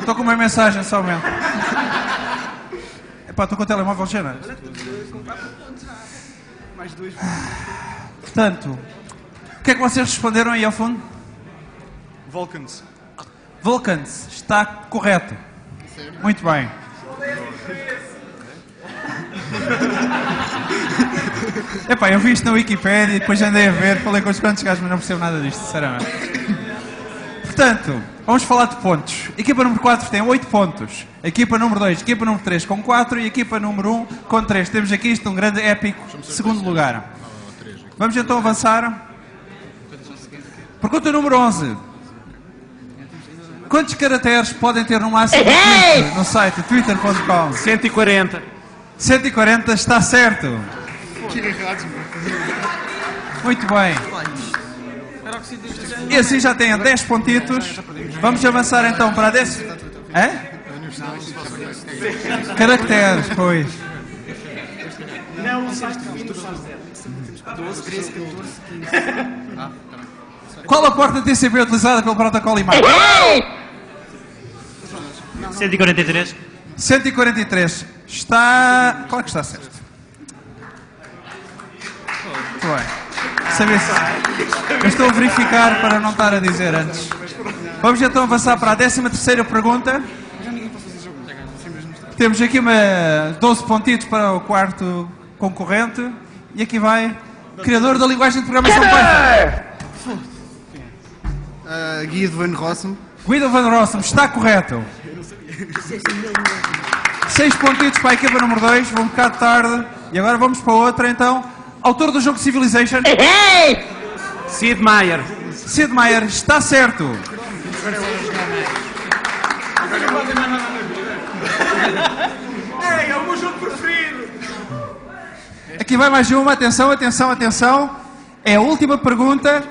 Estou com uma mensagem só mesmo. Epá, estou com o telemóvel cheio. Portanto, o que é que vocês responderam aí ao fundo? Vulcans. Vulcans, está correto. Muito bem. Epá, eu vi isto na Wikipédia e depois andei a ver, falei com os quantos gajos, mas não percebo nada disto, sinceramente. Portanto, vamos falar de pontos. Equipa número 4 tem 8 pontos. Equipa número 2, equipa número 3 com 4 e equipa número 1 com 3. Temos aqui isto um grande épico segundo lugar. Vamos então avançar. Pergunta número 11. Quantos caracteres podem ter no máximo no, Twitter, no site twitter.com? 140. 140 está certo. Que errados, Muito bem. E assim já tem 10 pontitos. Vamos avançar então para a 10. Hã? Caracteres, pois. Não, o site 12, 13, 14, 15. Qual a porta TCP utilizada pelo protocolo IMAX? 143. 143. Está. Qual é que está certo? Muito bem. Saber se... Eu estou a verificar para não estar a dizer antes. Vamos então avançar para a 13 terceira pergunta. Temos aqui uma 12 pontitos para o quarto concorrente. E aqui vai. Criador da linguagem de programação Python. Uh, Guido Van Rossum. Guido Van Rossum, está correto. Seis pontitos para a equipa número 2, vou um bocado tarde. E agora vamos para outra então. Autor do jogo Civilization. <laughs> Sid Meier. Sid Meier, está certo. É o meu jogo preferido. Aqui vai mais uma, atenção, atenção, atenção. É a última pergunta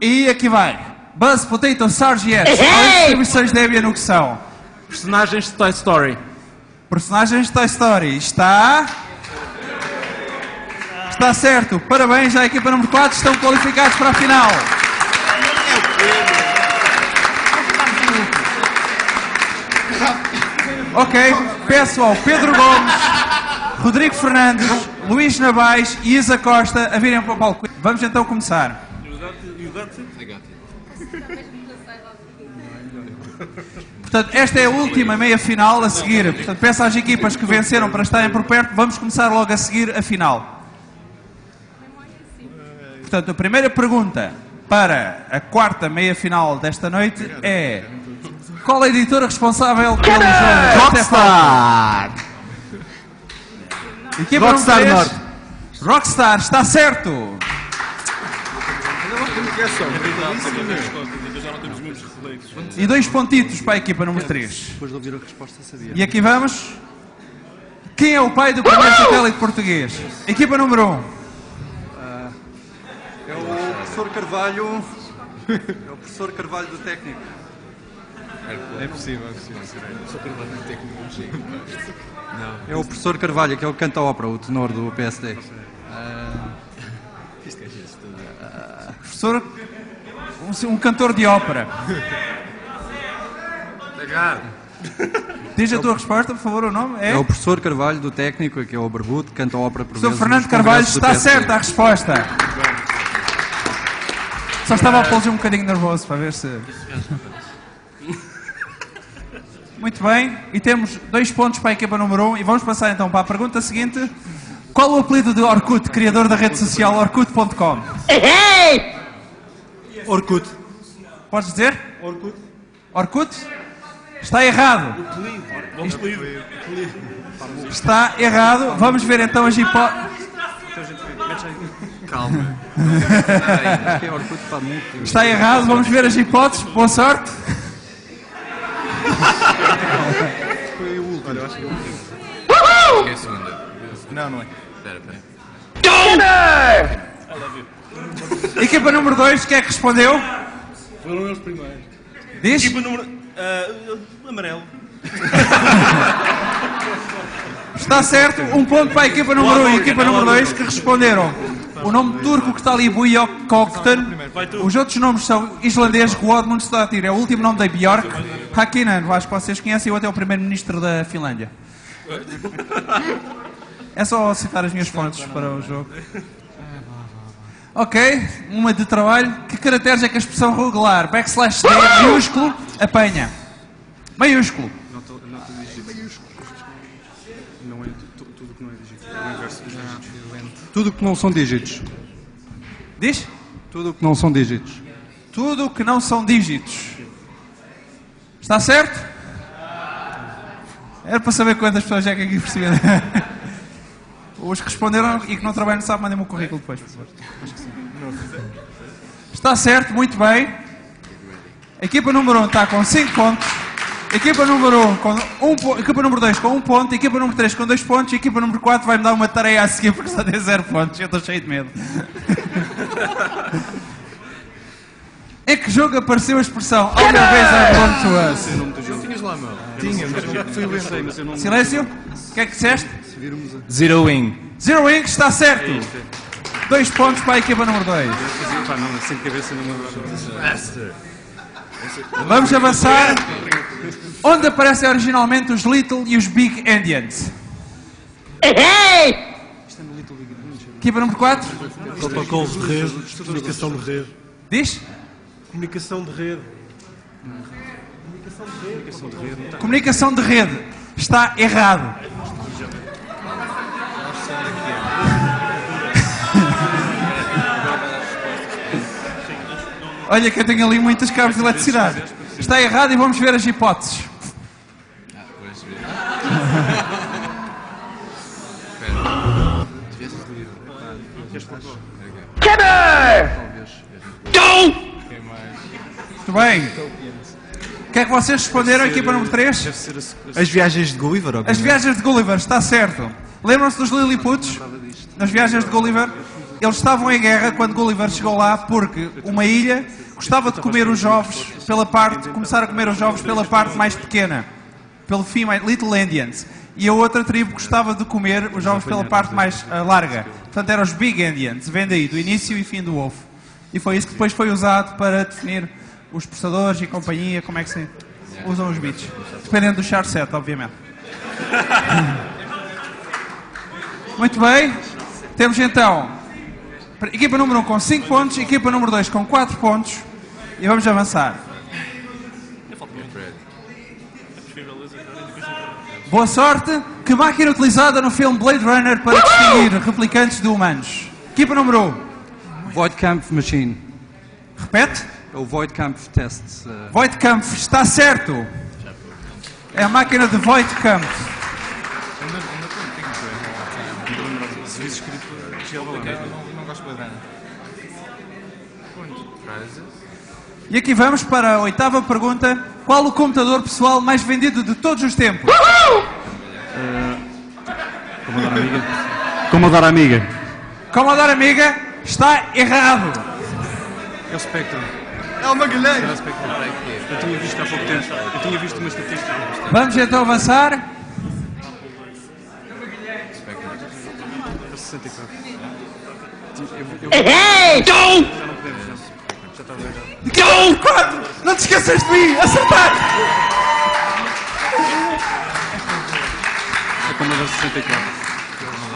e aqui vai. Buzz Potato Sargent. Quais distribuições Debian o que são? Personagens de Toy Story. Personagens de Toy Story. Está. Está certo. Parabéns à equipa número 4. Estão qualificados para a final. Ok. Peço ao Pedro Gomes, Rodrigo Fernandes, Luís Navais e Isa Costa a virem para o palco. Vamos então começar. Portanto, esta é a última meia final a seguir. Portanto, peço às equipas que venceram para estarem por perto, vamos começar logo a seguir a final. Portanto, a primeira pergunta para a quarta meia final desta noite é: qual a editora responsável pelo jogo? Rockstar! Equipa Rockstar número três. Norte. Rockstar, está certo. E dois pontitos para a equipa número 3. Depois de ouvir a resposta, sabia. E aqui vamos. Quem é o pai do primeiro satélite português? Equipa número 1. Um. É o professor Carvalho. É o professor Carvalho do técnico. É possível, é possível. Só para levar no técnico não chega. É o professor Carvalho, que é o canta ópera, o tenor do PSD. Isto que é gesto. Professor, um, um cantor de ópera. Diz a tua resposta, por favor, o nome é? É o professor Carvalho do técnico, que é o barbudo, que canta ópera por Professor Fernando Carvalho, do está certa a resposta. Só estava a pô-los um bocadinho nervoso para ver se. Muito bem, e temos dois pontos para a equipa número 1 um, e vamos passar então para a pergunta seguinte. Qual o apelido de Orkut, criador da rede social Orkut.com? Orkut. Podes dizer? Orkut. Orkut? Está errado. Está errado. Vamos ver então as hipóteses. Calma. Acho que é Orkut para muito. Está errado. Vamos ver as hipóteses. Boa sorte. Foi o último. Olha, eu acho que é o último. É a segunda. Não, não é. Espera, espera. Equipa número 2, quem é que respondeu? Foram eles primeiros. Diz? Equipa número. ah, amarelo. Está certo. Um ponto para a equipa número 1 um e a equipa número 2 que responderam. O nome turco que está ali, Buyok Kokten. Os outros nomes são islandês, Guadmund Statir. É o último nome da Björk. Hakkinen, acho que vocês conhecem, o até o primeiro-ministro da Finlândia. É só citar as minhas fontes para o jogo. Ok, uma de trabalho. Que caracteres é que a expressão regular, backslash D, maiúsculo, apanha? Maiúsculo. Nota, nota dígito. Não é tu- tudo que não é dígito. É o inverso dos dígitos. Tudo que não são dígitos. Diz? Tudo que não são dígitos. Tudo que não são dígitos. Está certo? Era para saber quantas pessoas é que aqui perceberam. <laughs> Os que responderam e que não trabalham no SAP, mandem-me o currículo depois, por favor. Está certo, muito bem. Equipa número 1 um está com 5 pontos. Equipa número 1 um com 1 um, Equipa número 2 com 1 um ponto. Equipa número 3 com 2 pontos. E equipa número 4 vai me dar uma tarefa a seguir porque só tem 0 pontos. Eu estou cheio de medo. em <laughs> que jogo apareceu a expressão All your base are belong to us? Não tinhas lá, meu. Tinha, mas fui eu não... Silêncio? O que é que disseste? Zero wing. Zero Wing está certo. 2 pontos para a equipa número 2. Pá, não, sem cabeça não me Vamos avançar. Onde aparecem originalmente os Little e os Big Indians? Equipa número 4? Protocolos de rede, comunicação de rede. Diz? Comunicação de rede. Comunicação de rede. Está errado. Olha que eu tenho ali muitos cabos de eletricidade. Está errado e vamos ver as hipóteses. Muito bem. O que é que vocês responderam, equipa número 3? As viagens de Gulliver, As obviamente. viagens de Gulliver, está certo. Lembram-se dos Liliputs? Nas viagens de Gulliver? Eles estavam em guerra quando Gulliver chegou lá porque uma ilha gostava de comer os ovos pela parte, começar a comer os ovos pela parte mais pequena, pelo female, Little Indians. E a outra tribo gostava de comer os ovos pela parte mais ah, larga. Portanto, eram os Big Indians. Vem daí, do início e fim do ovo. E foi isso que depois foi usado para definir os processadores e companhia, como é que se usam os bits. Dependendo do char set, obviamente. <laughs> Muito bem. Temos então equipa número 1 um com 5 pontos, equipa número 2 com 4 pontos. E vamos avançar. Boa sorte. Que máquina utilizada no filme Blade Runner para distinguir replicantes de humanos? Equipa número 1. Um. Voidkampf Machine. Repete. É o Voidkampf Test. eh, Voigtkampf está certo. É a máquina de Blade E aqui vamos para a oitava pergunta. Qual o computador pessoal mais vendido de todos os tempos? Commodore Amiga. Commodore Amiga. Commodore Amiga está errado. É o Spectrum. É o Magalhães. O Spectrum. Eu tinha visto há pouco tempo. Eu tinha visto uma estatística. Vamos então avançar. Era 64. Eu, eu, Já não podemos, já. Já está bem. Não! Quatro! Não te esqueças de mim! Acertar! É Commodore 64.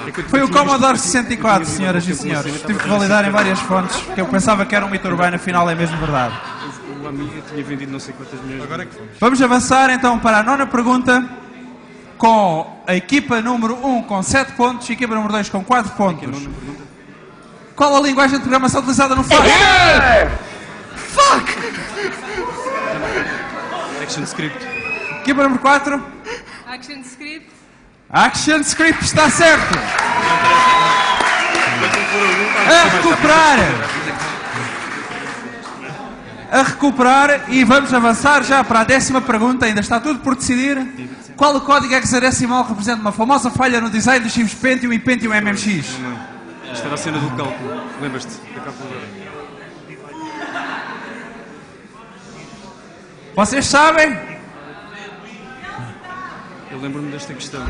É que eu Foi o Commodore visto- 64, eu tinha senhoras e senhores. Tive que validar em várias fontes, que eu pensava que era um mito urbano, afinal é mesmo verdade. O Amiga tinha vendido não sei quantas milhões. Agora é que. Vamos avançar então para a nona pergunta, com a equipa número 1 com 7 pontos e a equipa número 2 com 4 pontos. Qual a linguagem de programação utilizada no Flash? Action Script. Equipa número 4, Action script. Action Script está certo. A recuperar. A recuperar e vamos avançar já para a décima pergunta, ainda está tudo por decidir. Qual o código hexadecimal que representa uma famosa falha no design dos chips Pentium e Pentium MMX? Isto era a cena do cálculo. Lembras-te? Da calculadora. Vocês sabem? Eu lembro-me desta questão.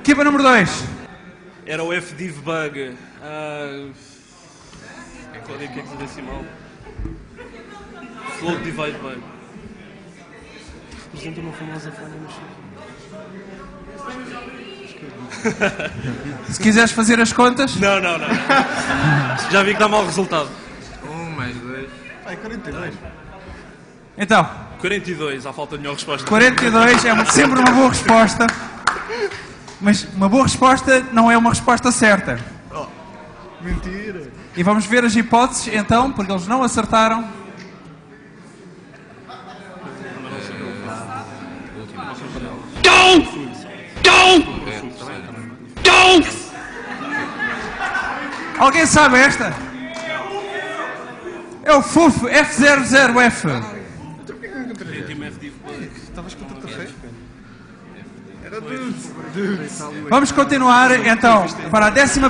Equipa número 2. Era o FDiv bug. Ah, código hexadecimal. Float divide bug. Representa uma famosa falha no. Se quiseres fazer as contas. Não, não, não. Já vi que dá mau resultado. Um mais dois. Ai, 42. Então, 42, à falta de melhor resposta. 42 é sempre uma boa resposta. Mas uma boa resposta não é uma resposta certa. Mentira. E vamos ver as hipóteses então, porque eles não acertaram. Alguém sabe esta? É o FUF F00F. Estavas contra o café? Era dude. Vamos continuar então para a 11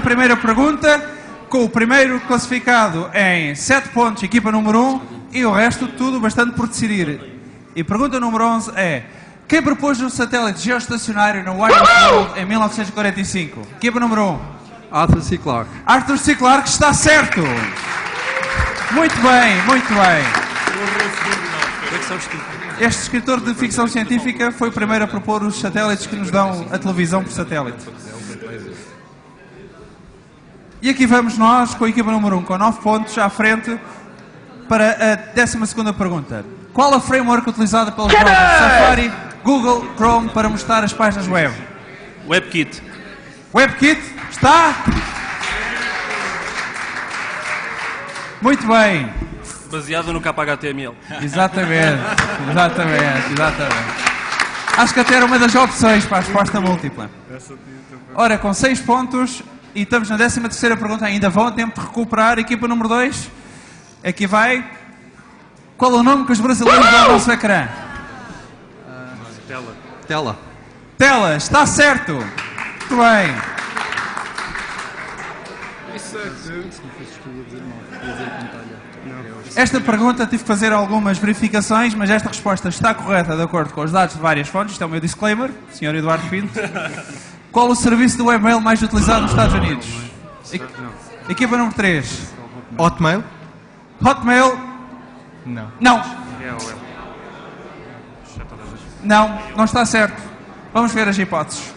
pergunta, com o primeiro classificado em 7 pontos, equipa número 1, e o resto tudo bastante por decidir. E pergunta número 11 é: Quem propôs o satélite geoestacionário no Wireless World em 1945? Equipa número 1. Arthur C. Clarke. Arthur C. Clarke está certo. Muito bem, muito bem. Este escritor de ficção científica foi o primeiro a propor os satélites que nos dão a televisão por satélite. E aqui vamos nós com a equipa número 1, com 9 pontos à frente, para a 12 pergunta. Qual a framework utilizada pelos browsers Safari, Google, Chrome para mostrar as páginas web? WebKit. WebKit está? Muito bem. Baseado no KHTML. Exatamente, exatamente, exatamente. Acho que até era uma das opções para a resposta múltipla. Ora, com 6 pontos e estamos na 13 terceira pergunta ainda. Vão a tempo de recuperar. Equipa número 2. Aqui vai. Qual é o nome que os brasileiros dão ao nosso ecrã? Tela. Tela. Tela, está certo. Muito bem. Isso é dude. Esta pergunta tive que fazer algumas verificações, mas esta resposta está correta de acordo com os dados de várias fontes. Isto é o meu disclaimer, Sr. Eduardo Pinto. Qual o serviço do webmail mais utilizado nos Estados Unidos? E- Equipa número 3. Hotmail? Hotmail? Não. Não. Não, não está certo. Vamos ver as hipóteses.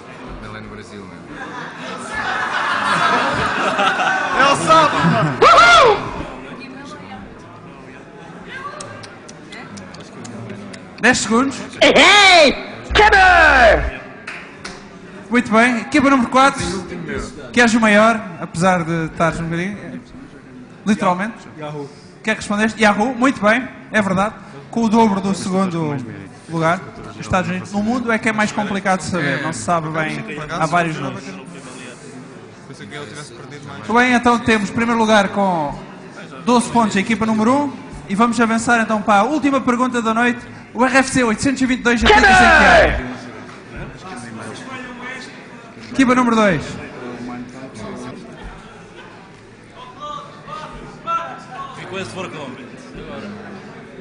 Dez segundos. Hey! Kibber! Muito bem. Equipa número 4. Que és o maior, apesar de estares um bocadinho. Literalmente. Yahoo. Quer respondeste? Yahoo, muito bem, é verdade. Com o dobro do segundo lugar. Os Estados Unidos. No mundo é que é mais complicado de saber, não se sabe bem. Há vários mais. Muito bem, então temos primeiro lugar com 12 pontos a equipa número 1. E vamos avançar então para a última pergunta da noite. O RFC 822 85 é. Equipa número 2. Ficou esse for comment. Agora.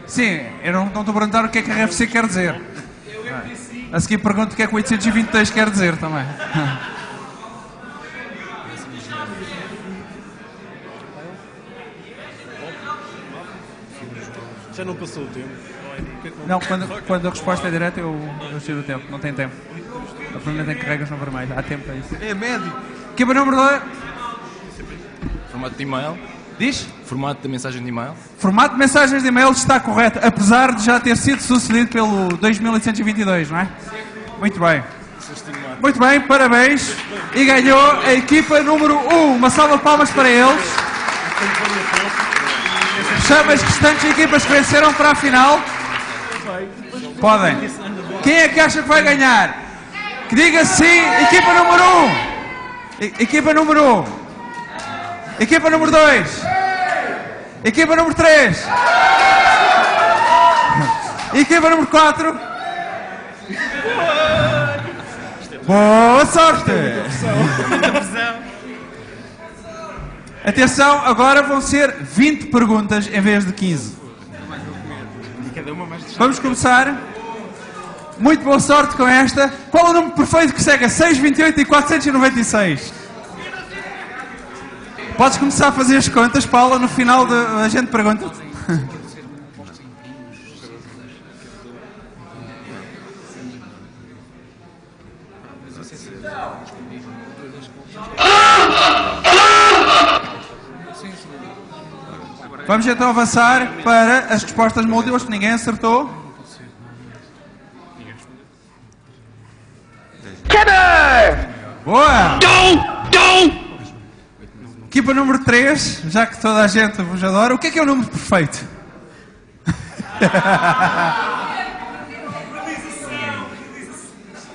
Sim, eu não não estou a perguntar o que é que a RFC quer dizer. A seguir pergunto o que é que o 822 quer dizer também. Já não passou o tempo. Não, quando, quando a resposta é direta eu, eu tiro o tempo, não tem tempo. A primeira tem que carregas no vermelho, há tempo para isso. É médio. Equipa número 2. Formato de e-mail. Diz? Formato de mensagem de e-mail. Formato de mensagens de e-mail está correto, apesar de já ter sido sucedido pelo 2822, não é? Muito bem. Muito bem, parabéns. E ganhou a equipa número 1. Uma salva de palmas para eles. Chama as restantes equipas que venceram para a final. Podem. Quem é que acha que vai ganhar? Que diga sim, equipa número 1. E- Equipa número 1. Equipa número 2. Equipa número 3. Equipa número 4. Boa sorte! Atenção, agora vão ser 20 perguntas em vez de 15. Vamos começar. Muito boa sorte com esta. Qual o número perfeito que segue a 6, 28 e 496? Podes começar a fazer as contas, Paula, no final de, a gente pergunta. Vamos então avançar para as respostas múltiplas que ninguém acertou. Kibber! Boa! Equipa número 3, já que toda a gente vos adora, o que é que é o número perfeito? <laughs>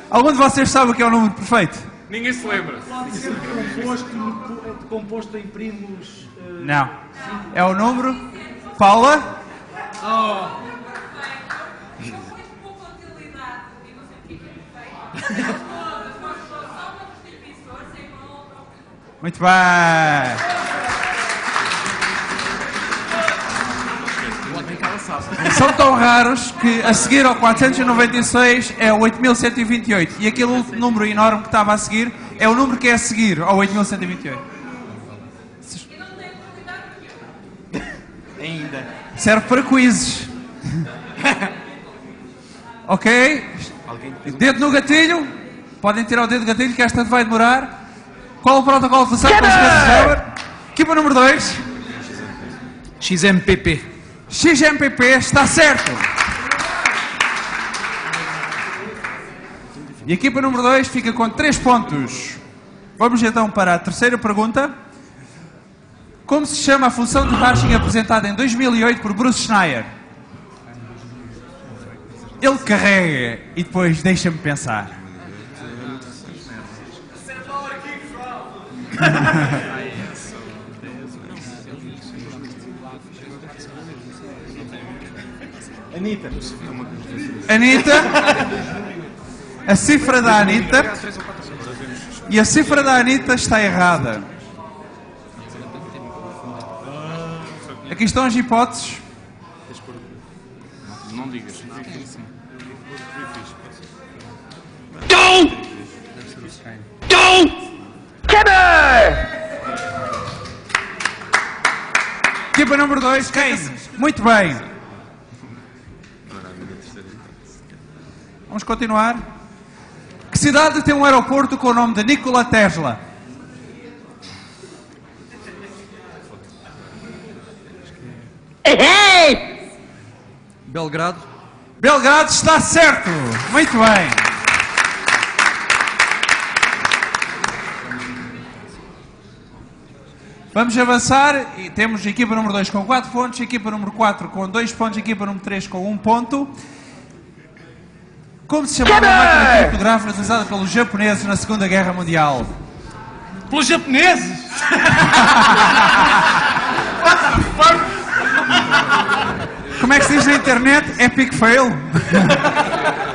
Algum de vocês sabe o que é o número perfeito? Ninguém se lembra. Composto, composto em primos. eh, Não. É o número Paula? <laughs> Muito bem. São tão raros que a seguir ao 496 é o 8128. E aquele último número enorme que estava a seguir é o número que é a seguir ao 8128. Ainda. Serve para quizzes. ok? Dedo no gatilho. Podem tirar o dedo do gatilho que esta vai demorar. Qual o protocolo de para os Weber? Equipa número 2. XMPP. XMPP está certo. E a equipa número 2 fica com 3 pontos. Vamos então para a terceira pergunta. Como se chama a função de Hashing apresentada em 2008 por Bruce Schneier? Ele carrega e depois deixa-me pensar. Anitta. Anitta. A cifra da Anitta. E a cifra da Anitta está errada. Aqui estão as hipóteses. Não digas. Go! Go! Equipa número 2, Kane. Muito bem. Vamos continuar. Que cidade tem um aeroporto com o nome de Nikola Tesla? Hey! Belgrado. Belgrado está certo. Muito bem. Vamos avançar e temos equipa número 2 com 4 pontos, equipa número 4 com 2 pontos, equipa número 3 com 1 um ponto. Como se chamava a máquina criptográfica utilizada pelos japoneses na Segunda Guerra Mundial? Pelos japoneses? Como é que se diz na internet? Epic fail? <laughs>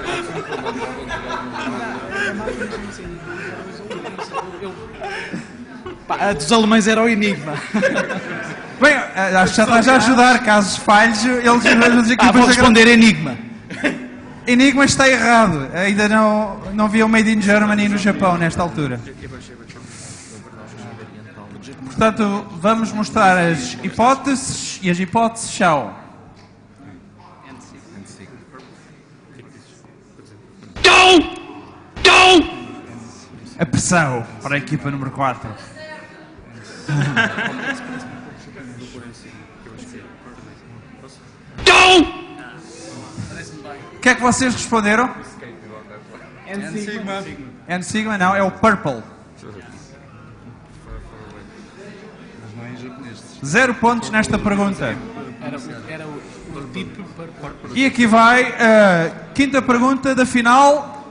a dos alemães era o Enigma. <laughs> Bem, eh, acho que já estás a ajudar. Caso falhes, eles equipas Ah, vou da- responder Enigma. Enigma está errado. Ainda não, não vi o Made in Germany no Japão nesta altura. Portanto, vamos mostrar as hipóteses e as hipóteses são. Go! Go! A pressão para a equipa número 4. Go! O que é que vocês responderam? N-Sigma. N Sigma não, é o Purple. Mas não é. Zero pontos nesta pergunta. Tipo. E aqui vai a quinta pergunta da final.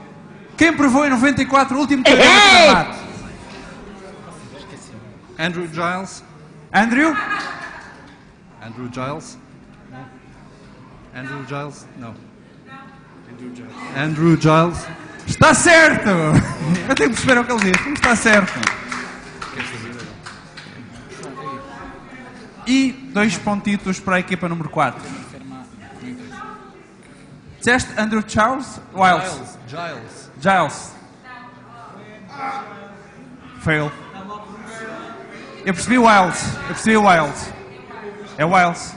Quem provou em 94 o último de Fermat? Andrew Giles. Andrew? Andrew Giles. Andrew Giles? Não. Andrew Giles. Está certo! Eu tenho que perceber o que ele diz. Está certo. E dois pontitos para a equipa número 4. Disseste Andrew Charles? Wiles. Giles. Giles. Fail. Eu percebi Wiles. Eu percebi Wiles. É Wiles.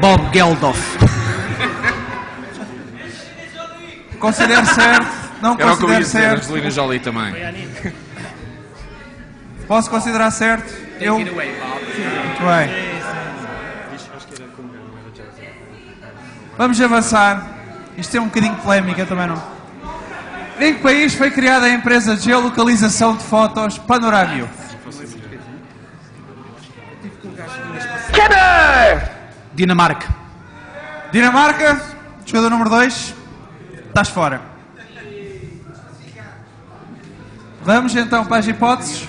Bob Geldof. Considero certo. Não Era considero dizer, certo. Angelina Jolie também. Posso considerar certo? Eu. Muito bem. Vamos avançar. Isto é um bocadinho polémica também, não? Em que país foi criada a empresa de geolocalização de fotos Panorámio? Dinamarca. Dinamarca, jogador número 2, estás fora. Vamos então para as hipóteses.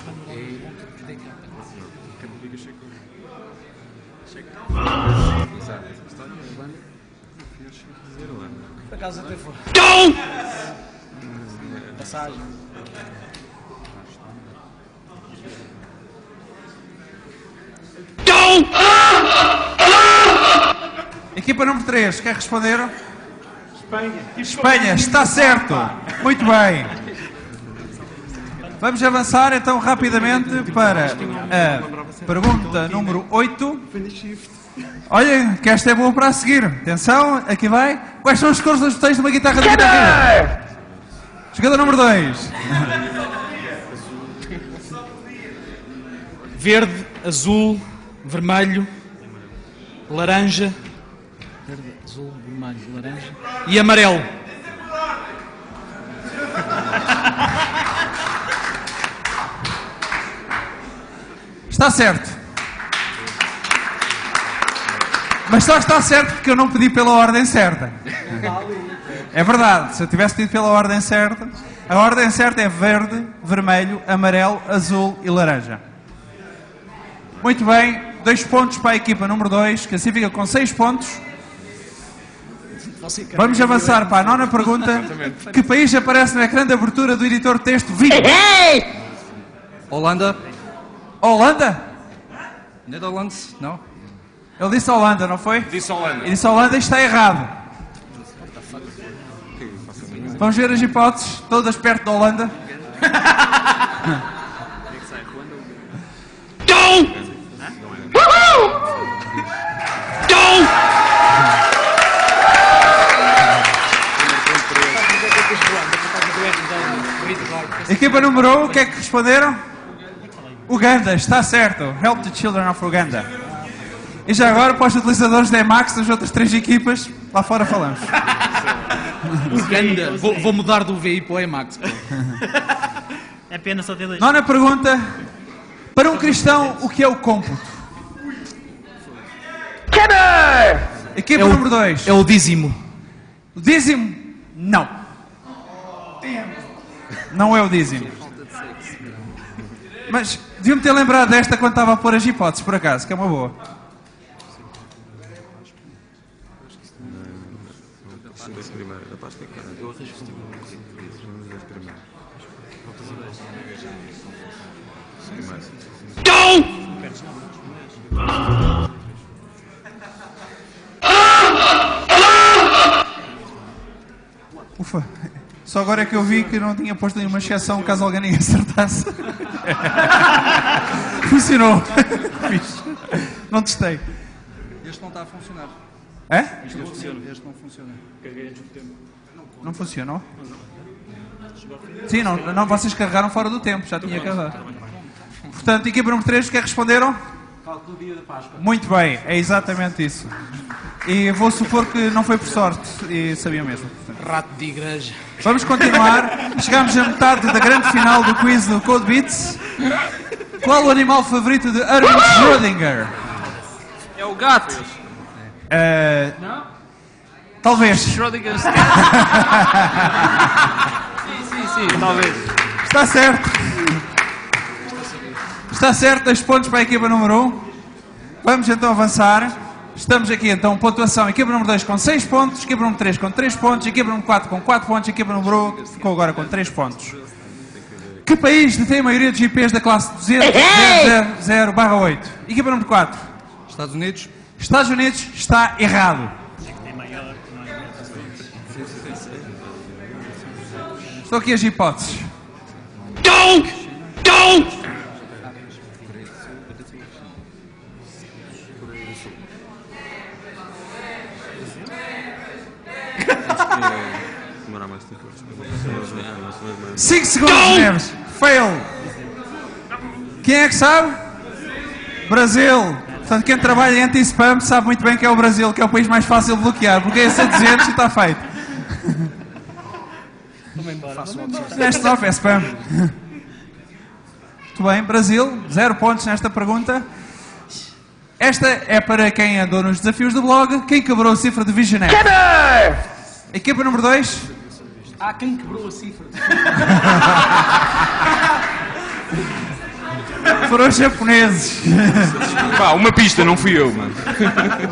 Por acaso até foi. Passagem. Equipa número 3, quer responder? Espanha. Espanha, está certo. Muito bem. Vamos avançar então rapidamente para a pergunta número 8. Olhem, que esta é boa para a seguir. Atenção, aqui vai. Quais são as cores dos botões de uma guitarra de guitarra? Jogador número 2. Verde, azul, vermelho, laranja. Verde, azul, vermelho, laranja. E amarelo. Está certo. Mas só está certo porque eu não pedi pela ordem certa. É verdade, se eu tivesse pedido pela ordem certa, a ordem certa é verde, vermelho, amarelo, azul e laranja. Muito bem, dois pontos para a equipa número 2, que assim fica com seis pontos. Vamos avançar para a nona pergunta. Que país aparece no ecrã de abertura do editor de texto Vigo? Holanda. Holanda? Netherlands? Não? Ele disse Holanda, não foi? Disse Holanda. Ele disse Holanda e está errado. Vamos ver as hipóteses, todas perto da Holanda. <laughs> Equipa número 1, um, o que é que responderam? Uganda, está certo. Help the Children of Uganda. E já agora, para os utilizadores da Emax das outras três equipas, lá fora falamos. Uganda. Vou, vou mudar do VI para o Emax. pô. É pena só ter dois. Nona pergunta. Para um cristão, o que é o cômputo? Equipa É o- número 2. É o dízimo. O dízimo? Não. Não é o dízimo. Mas deviam-me ter lembrado desta quando estava a pôr as hipóteses, por acaso, que é uma boa. Ufa. Só agora é que eu vi que não tinha posto nenhuma exceção caso alguém nem acertasse. <laughs> Funcionou. Não testei. Este não está a funcionar. É? Este não funciona. Este não funciona. Não funcionou? Sim, não, não, vocês carregaram fora do tempo, já tinha carregado. Portanto, equipa número 3, que responderam? Cálculo do dia da Páscoa. Muito bem, é exatamente isso. E vou supor que não foi por sorte, e sabia mesmo. Rato de igreja. Vamos continuar. Chegamos à metade da grande final do quiz do Code Beats. Qual o animal favorito de Erwin Schrödinger? É o gato. Eh, Talvez. Schrödinger. <laughs> sim, sim, sim, talvez. Está certo. Está certo, dois pontos para a equipa número 1. Um. Vamos então avançar. Estamos aqui então, pontuação, equipa número 2 com 6 pontos, equipa número 3 com 3 pontos, equipa número 4 com 4 pontos, equipa número 1 ficou agora com 3 pontos. Que país detém a maioria dos IPs da classe 200-8? Equipa número 4. Estados Unidos. Estados Unidos está errado. Estou aqui as hipóteses. Mais tempo. 5 segundos, Neves. Fail. Quem é que sabe? Brasil. Portanto, quem trabalha em anti-spam sabe muito bem que é o Brasil, que é o país mais fácil de bloquear, porque é esse 200 e está feito. Neste off é spam. Muito bem, Brasil, zero pontos nesta pergunta. Esta é para quem andou nos desafios do blog. Quem quebrou a cifra de Visionaire? Equipa número 2. Há quem quebrou a cifra. <laughs> Foram os japoneses. Pá, uma pista, não fui eu, mano.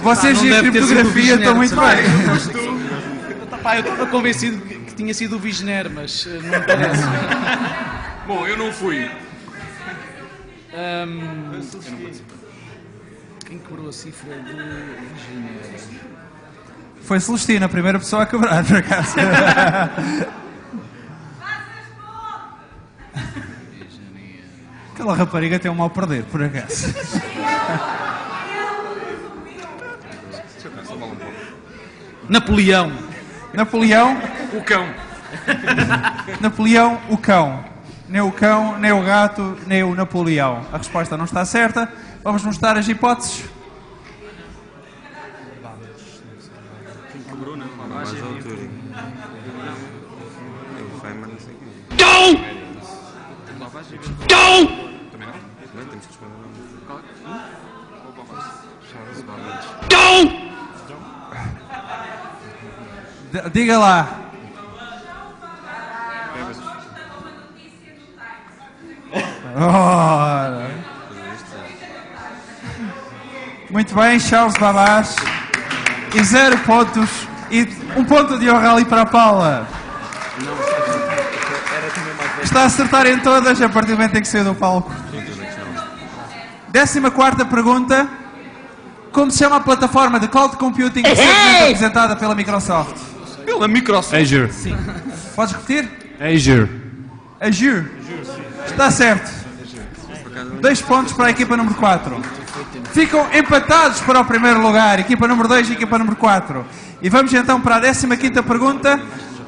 Vocês Ah, não deve ter sido criptografia estão muito Visionaire, bem. Pá, eu estava convencido que que tinha sido o Vigener, mas eh, não me <laughs> parece. Bom, eu não fui. Ahm, quem quebrou a cifra de Vigener? Foi Celestina, a primeira pessoa a quebrar, por acaso. Aquela rapariga tem um mal perder, por acaso. Napoleão. Napoleão. O cão. Napoleão, o cão. Nem o cão, nem o gato, nem o Napoleão. A resposta não está certa. Vamos mostrar as hipóteses. Quebrou, não? Mais altura. Eu vai, mas não sei o quê. Go! Go! Também não? Não, temos que responder não. Go! D- diga lá. Ora. Muito bem, Charles Babás. E zero pontos. E um ponto de honra ali para a Paula. Está a acertar em todas a partir do momento em que saiu do palco. Décima quarta pergunta. Como se chama a plataforma de cloud computing recentemente apresentada pela Microsoft? Pela Microsoft. Azure. Sim. Podes repetir? Azure. Azure. Está certo. Dois pontos para a equipa número 4. Ficam empatados para o primeiro lugar, equipa número 2 e equipa número 4. E vamos então para a 15 pergunta.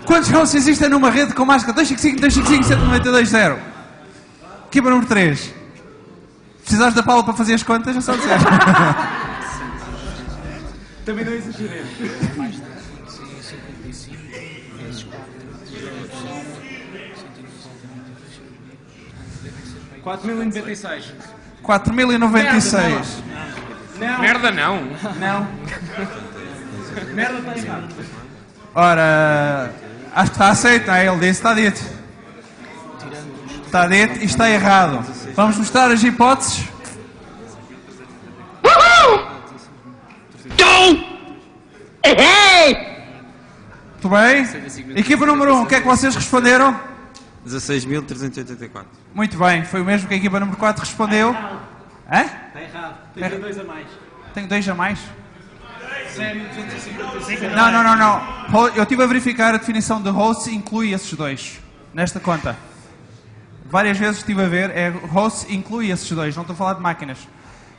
Quantos hosts existem numa rede com máscara 255, 255, 192, 0? Equipa número 3. Precisaste da Paula para fazer as contas? É só dizer. Também não exagerei. 4.096. 4096. Não. Merda não. Não. <laughs> Merda está errado. Ora, acho que está aceito, não é? Ele disse, está dito. Está dito e está errado. Vamos mostrar as hipóteses. Muito bem. Equipa número 1, um, o que é que vocês responderam? 16.384. Muito bem, foi o mesmo que a equipa número 4 respondeu. Hã? Está errado. Tem dois a mais. Tenho dois a mais? Sério, 255. Não, não, não, não. Eu estive a verificar a definição de host inclui esses dois. Nesta conta. Várias vezes estive a ver, é host inclui esses dois, não estou a falar de máquinas.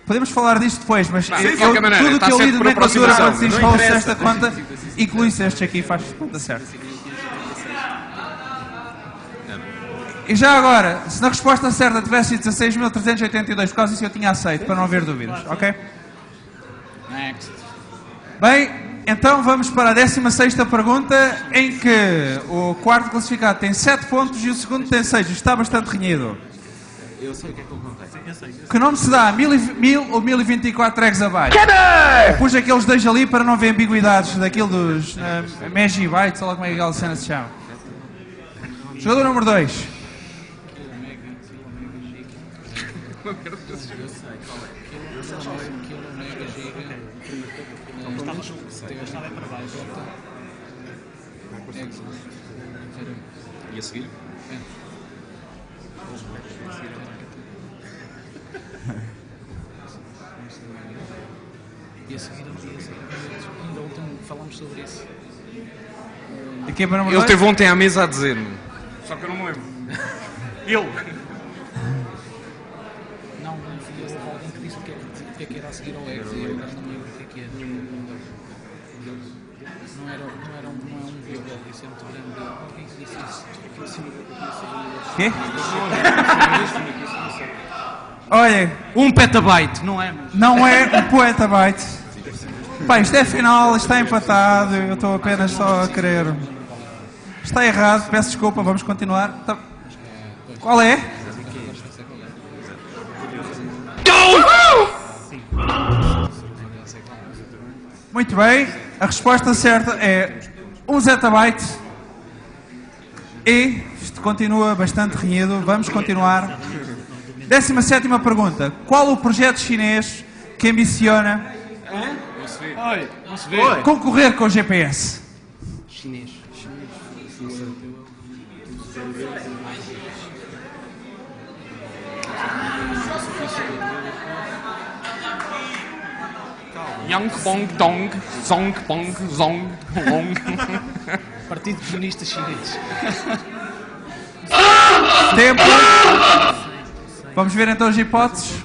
Podemos falar disto depois, mas Sim, eu, eu- tudo está que eu li certo de nomenclatura quando se diz Não host interessa. esta conta, inclui-se estes aqui, faz conta certa. E já agora, se na resposta certa tivesse 16.382, por causa disso eu tinha aceito, para não haver dúvidas, ok? Next. Bem, então vamos para a 16 pergunta, em que o quarto classificado tem 7 pontos e o segundo tem 6. Está bastante renhido. Eu sei o que é que eu contei. Eu sei. Que nome se dá? 1000 e- 1000 ou 1024 eggs abaixo? Killer! Pus aqueles dois ali para não haver ambiguidades daquilo dos uh, Megibytes, sei lá como é que aquela cena se chama. Jogador número 2. Estava para baixo. E a seguir? E a seguir, e a seguir, ainda ontem falámos sobre isso. Número Ele 2. teve ontem à mesa a dizer-me. Só que eu não me lembro. Ele. Seguir ao Eggs e eu não me lembro o que é. Não era, não era um, não é um vírgula, isso é muito grande. Alguém que disse isso. Quê? Olhem. Um petabyte, não é? mas- Não é um poetabyte. Pá, isto é final, está empatado, eu estou apenas só a querer. Está errado, peço desculpa, vamos continuar. Tá- Qual é? Muito bem, a resposta certa é 1 zettabyte. E isto continua bastante renhido, vamos continuar. 17 pergunta: Qual o projeto chinês que ambiciona concorrer com o GPS? Chinês. Yang Bong Dong, Zong Bong Zong Long. Partido Comunista Chinês. Tempo. Vamos ver então as hipóteses.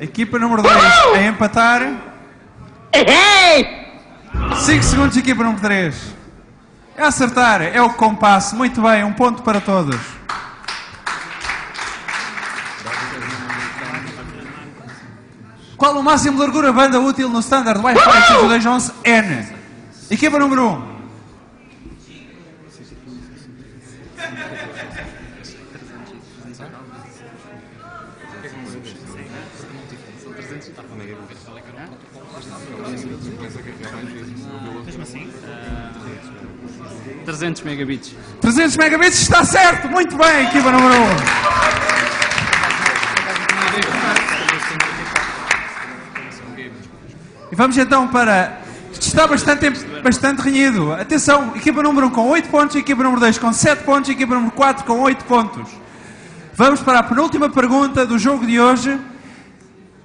Equipa número 2 a empatar. 5 segundos, equipa número 3. É acertar, é o compasso. Muito bem, um ponto para todos. Qual o máximo de largura banda útil no standard Wi-Fi 5.211N? Equipa número 1. Mesmo 300 megabits. 300 megabits está certo, muito bem, equipa número 1. E vamos então para. Isto está bastante, bastante renhido. Atenção, equipa número 1 com 8 pontos, equipa número 2 com 7 pontos, equipa número 4 com 8 pontos. Vamos para a penúltima pergunta do jogo de hoje,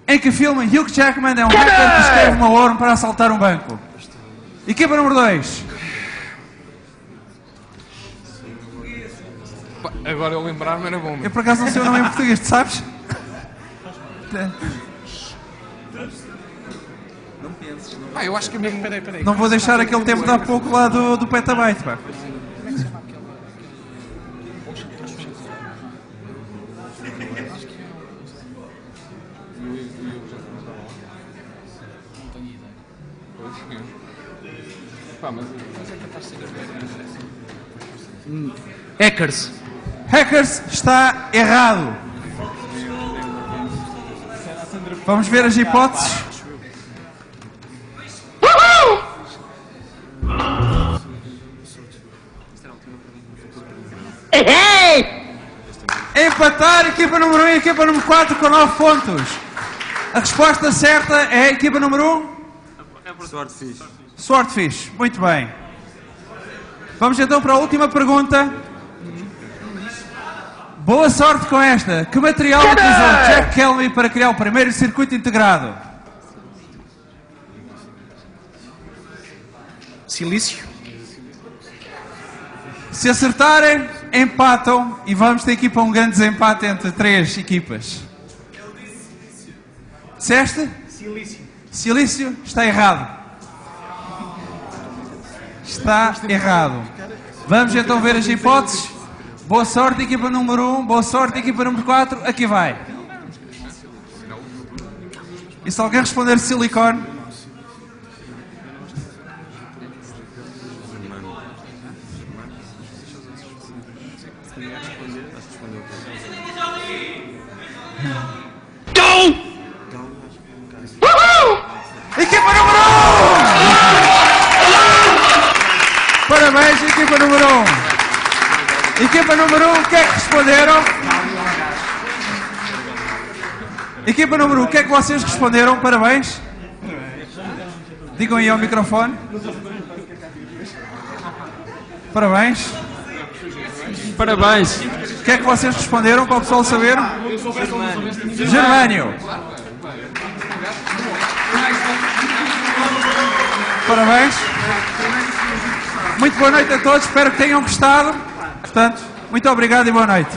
em que filme Hugh Jackman é um hacker que escreve uma worm para assaltar um banco. Equipa número 2. Agora eu lembrar-me era bom. Eu por acaso não sei o nome em português, tu sabes? Ah, eu acho que é mesmo. Peraí, peraí. Não vou deixar aquele tempo de há pouco lá do, do petabyte, pá. Pá, mas. Hackers. Hackers está errado. Vamos ver as hipóteses. Empatar equipa número 1 e equipa número 4 com 9 pontos. A resposta certa é a equipa número 1. Swordfish. Swordfish. Muito bem. Vamos então para a última pergunta. Boa sorte com esta. Que material utilizou Jack Kelly para criar o primeiro circuito integrado? Silício. Se acertarem, empatam e vamos ter aqui para um grande desempate entre três equipas. Disseste? Silício. Silício está errado. Está errado. Vamos então ver as hipóteses. Boa sorte, equipa número 1. Um. Boa sorte, equipa número 4. Aqui vai. E se alguém responder silicone? Número 1, o que é que vocês responderam? Parabéns. Digam aí ao microfone. Parabéns. Parabéns. O que é que vocês responderam para o pessoal saber? Germânio. Parabéns. Muito boa noite a todos, espero que tenham gostado. Portanto, muito obrigado e boa noite.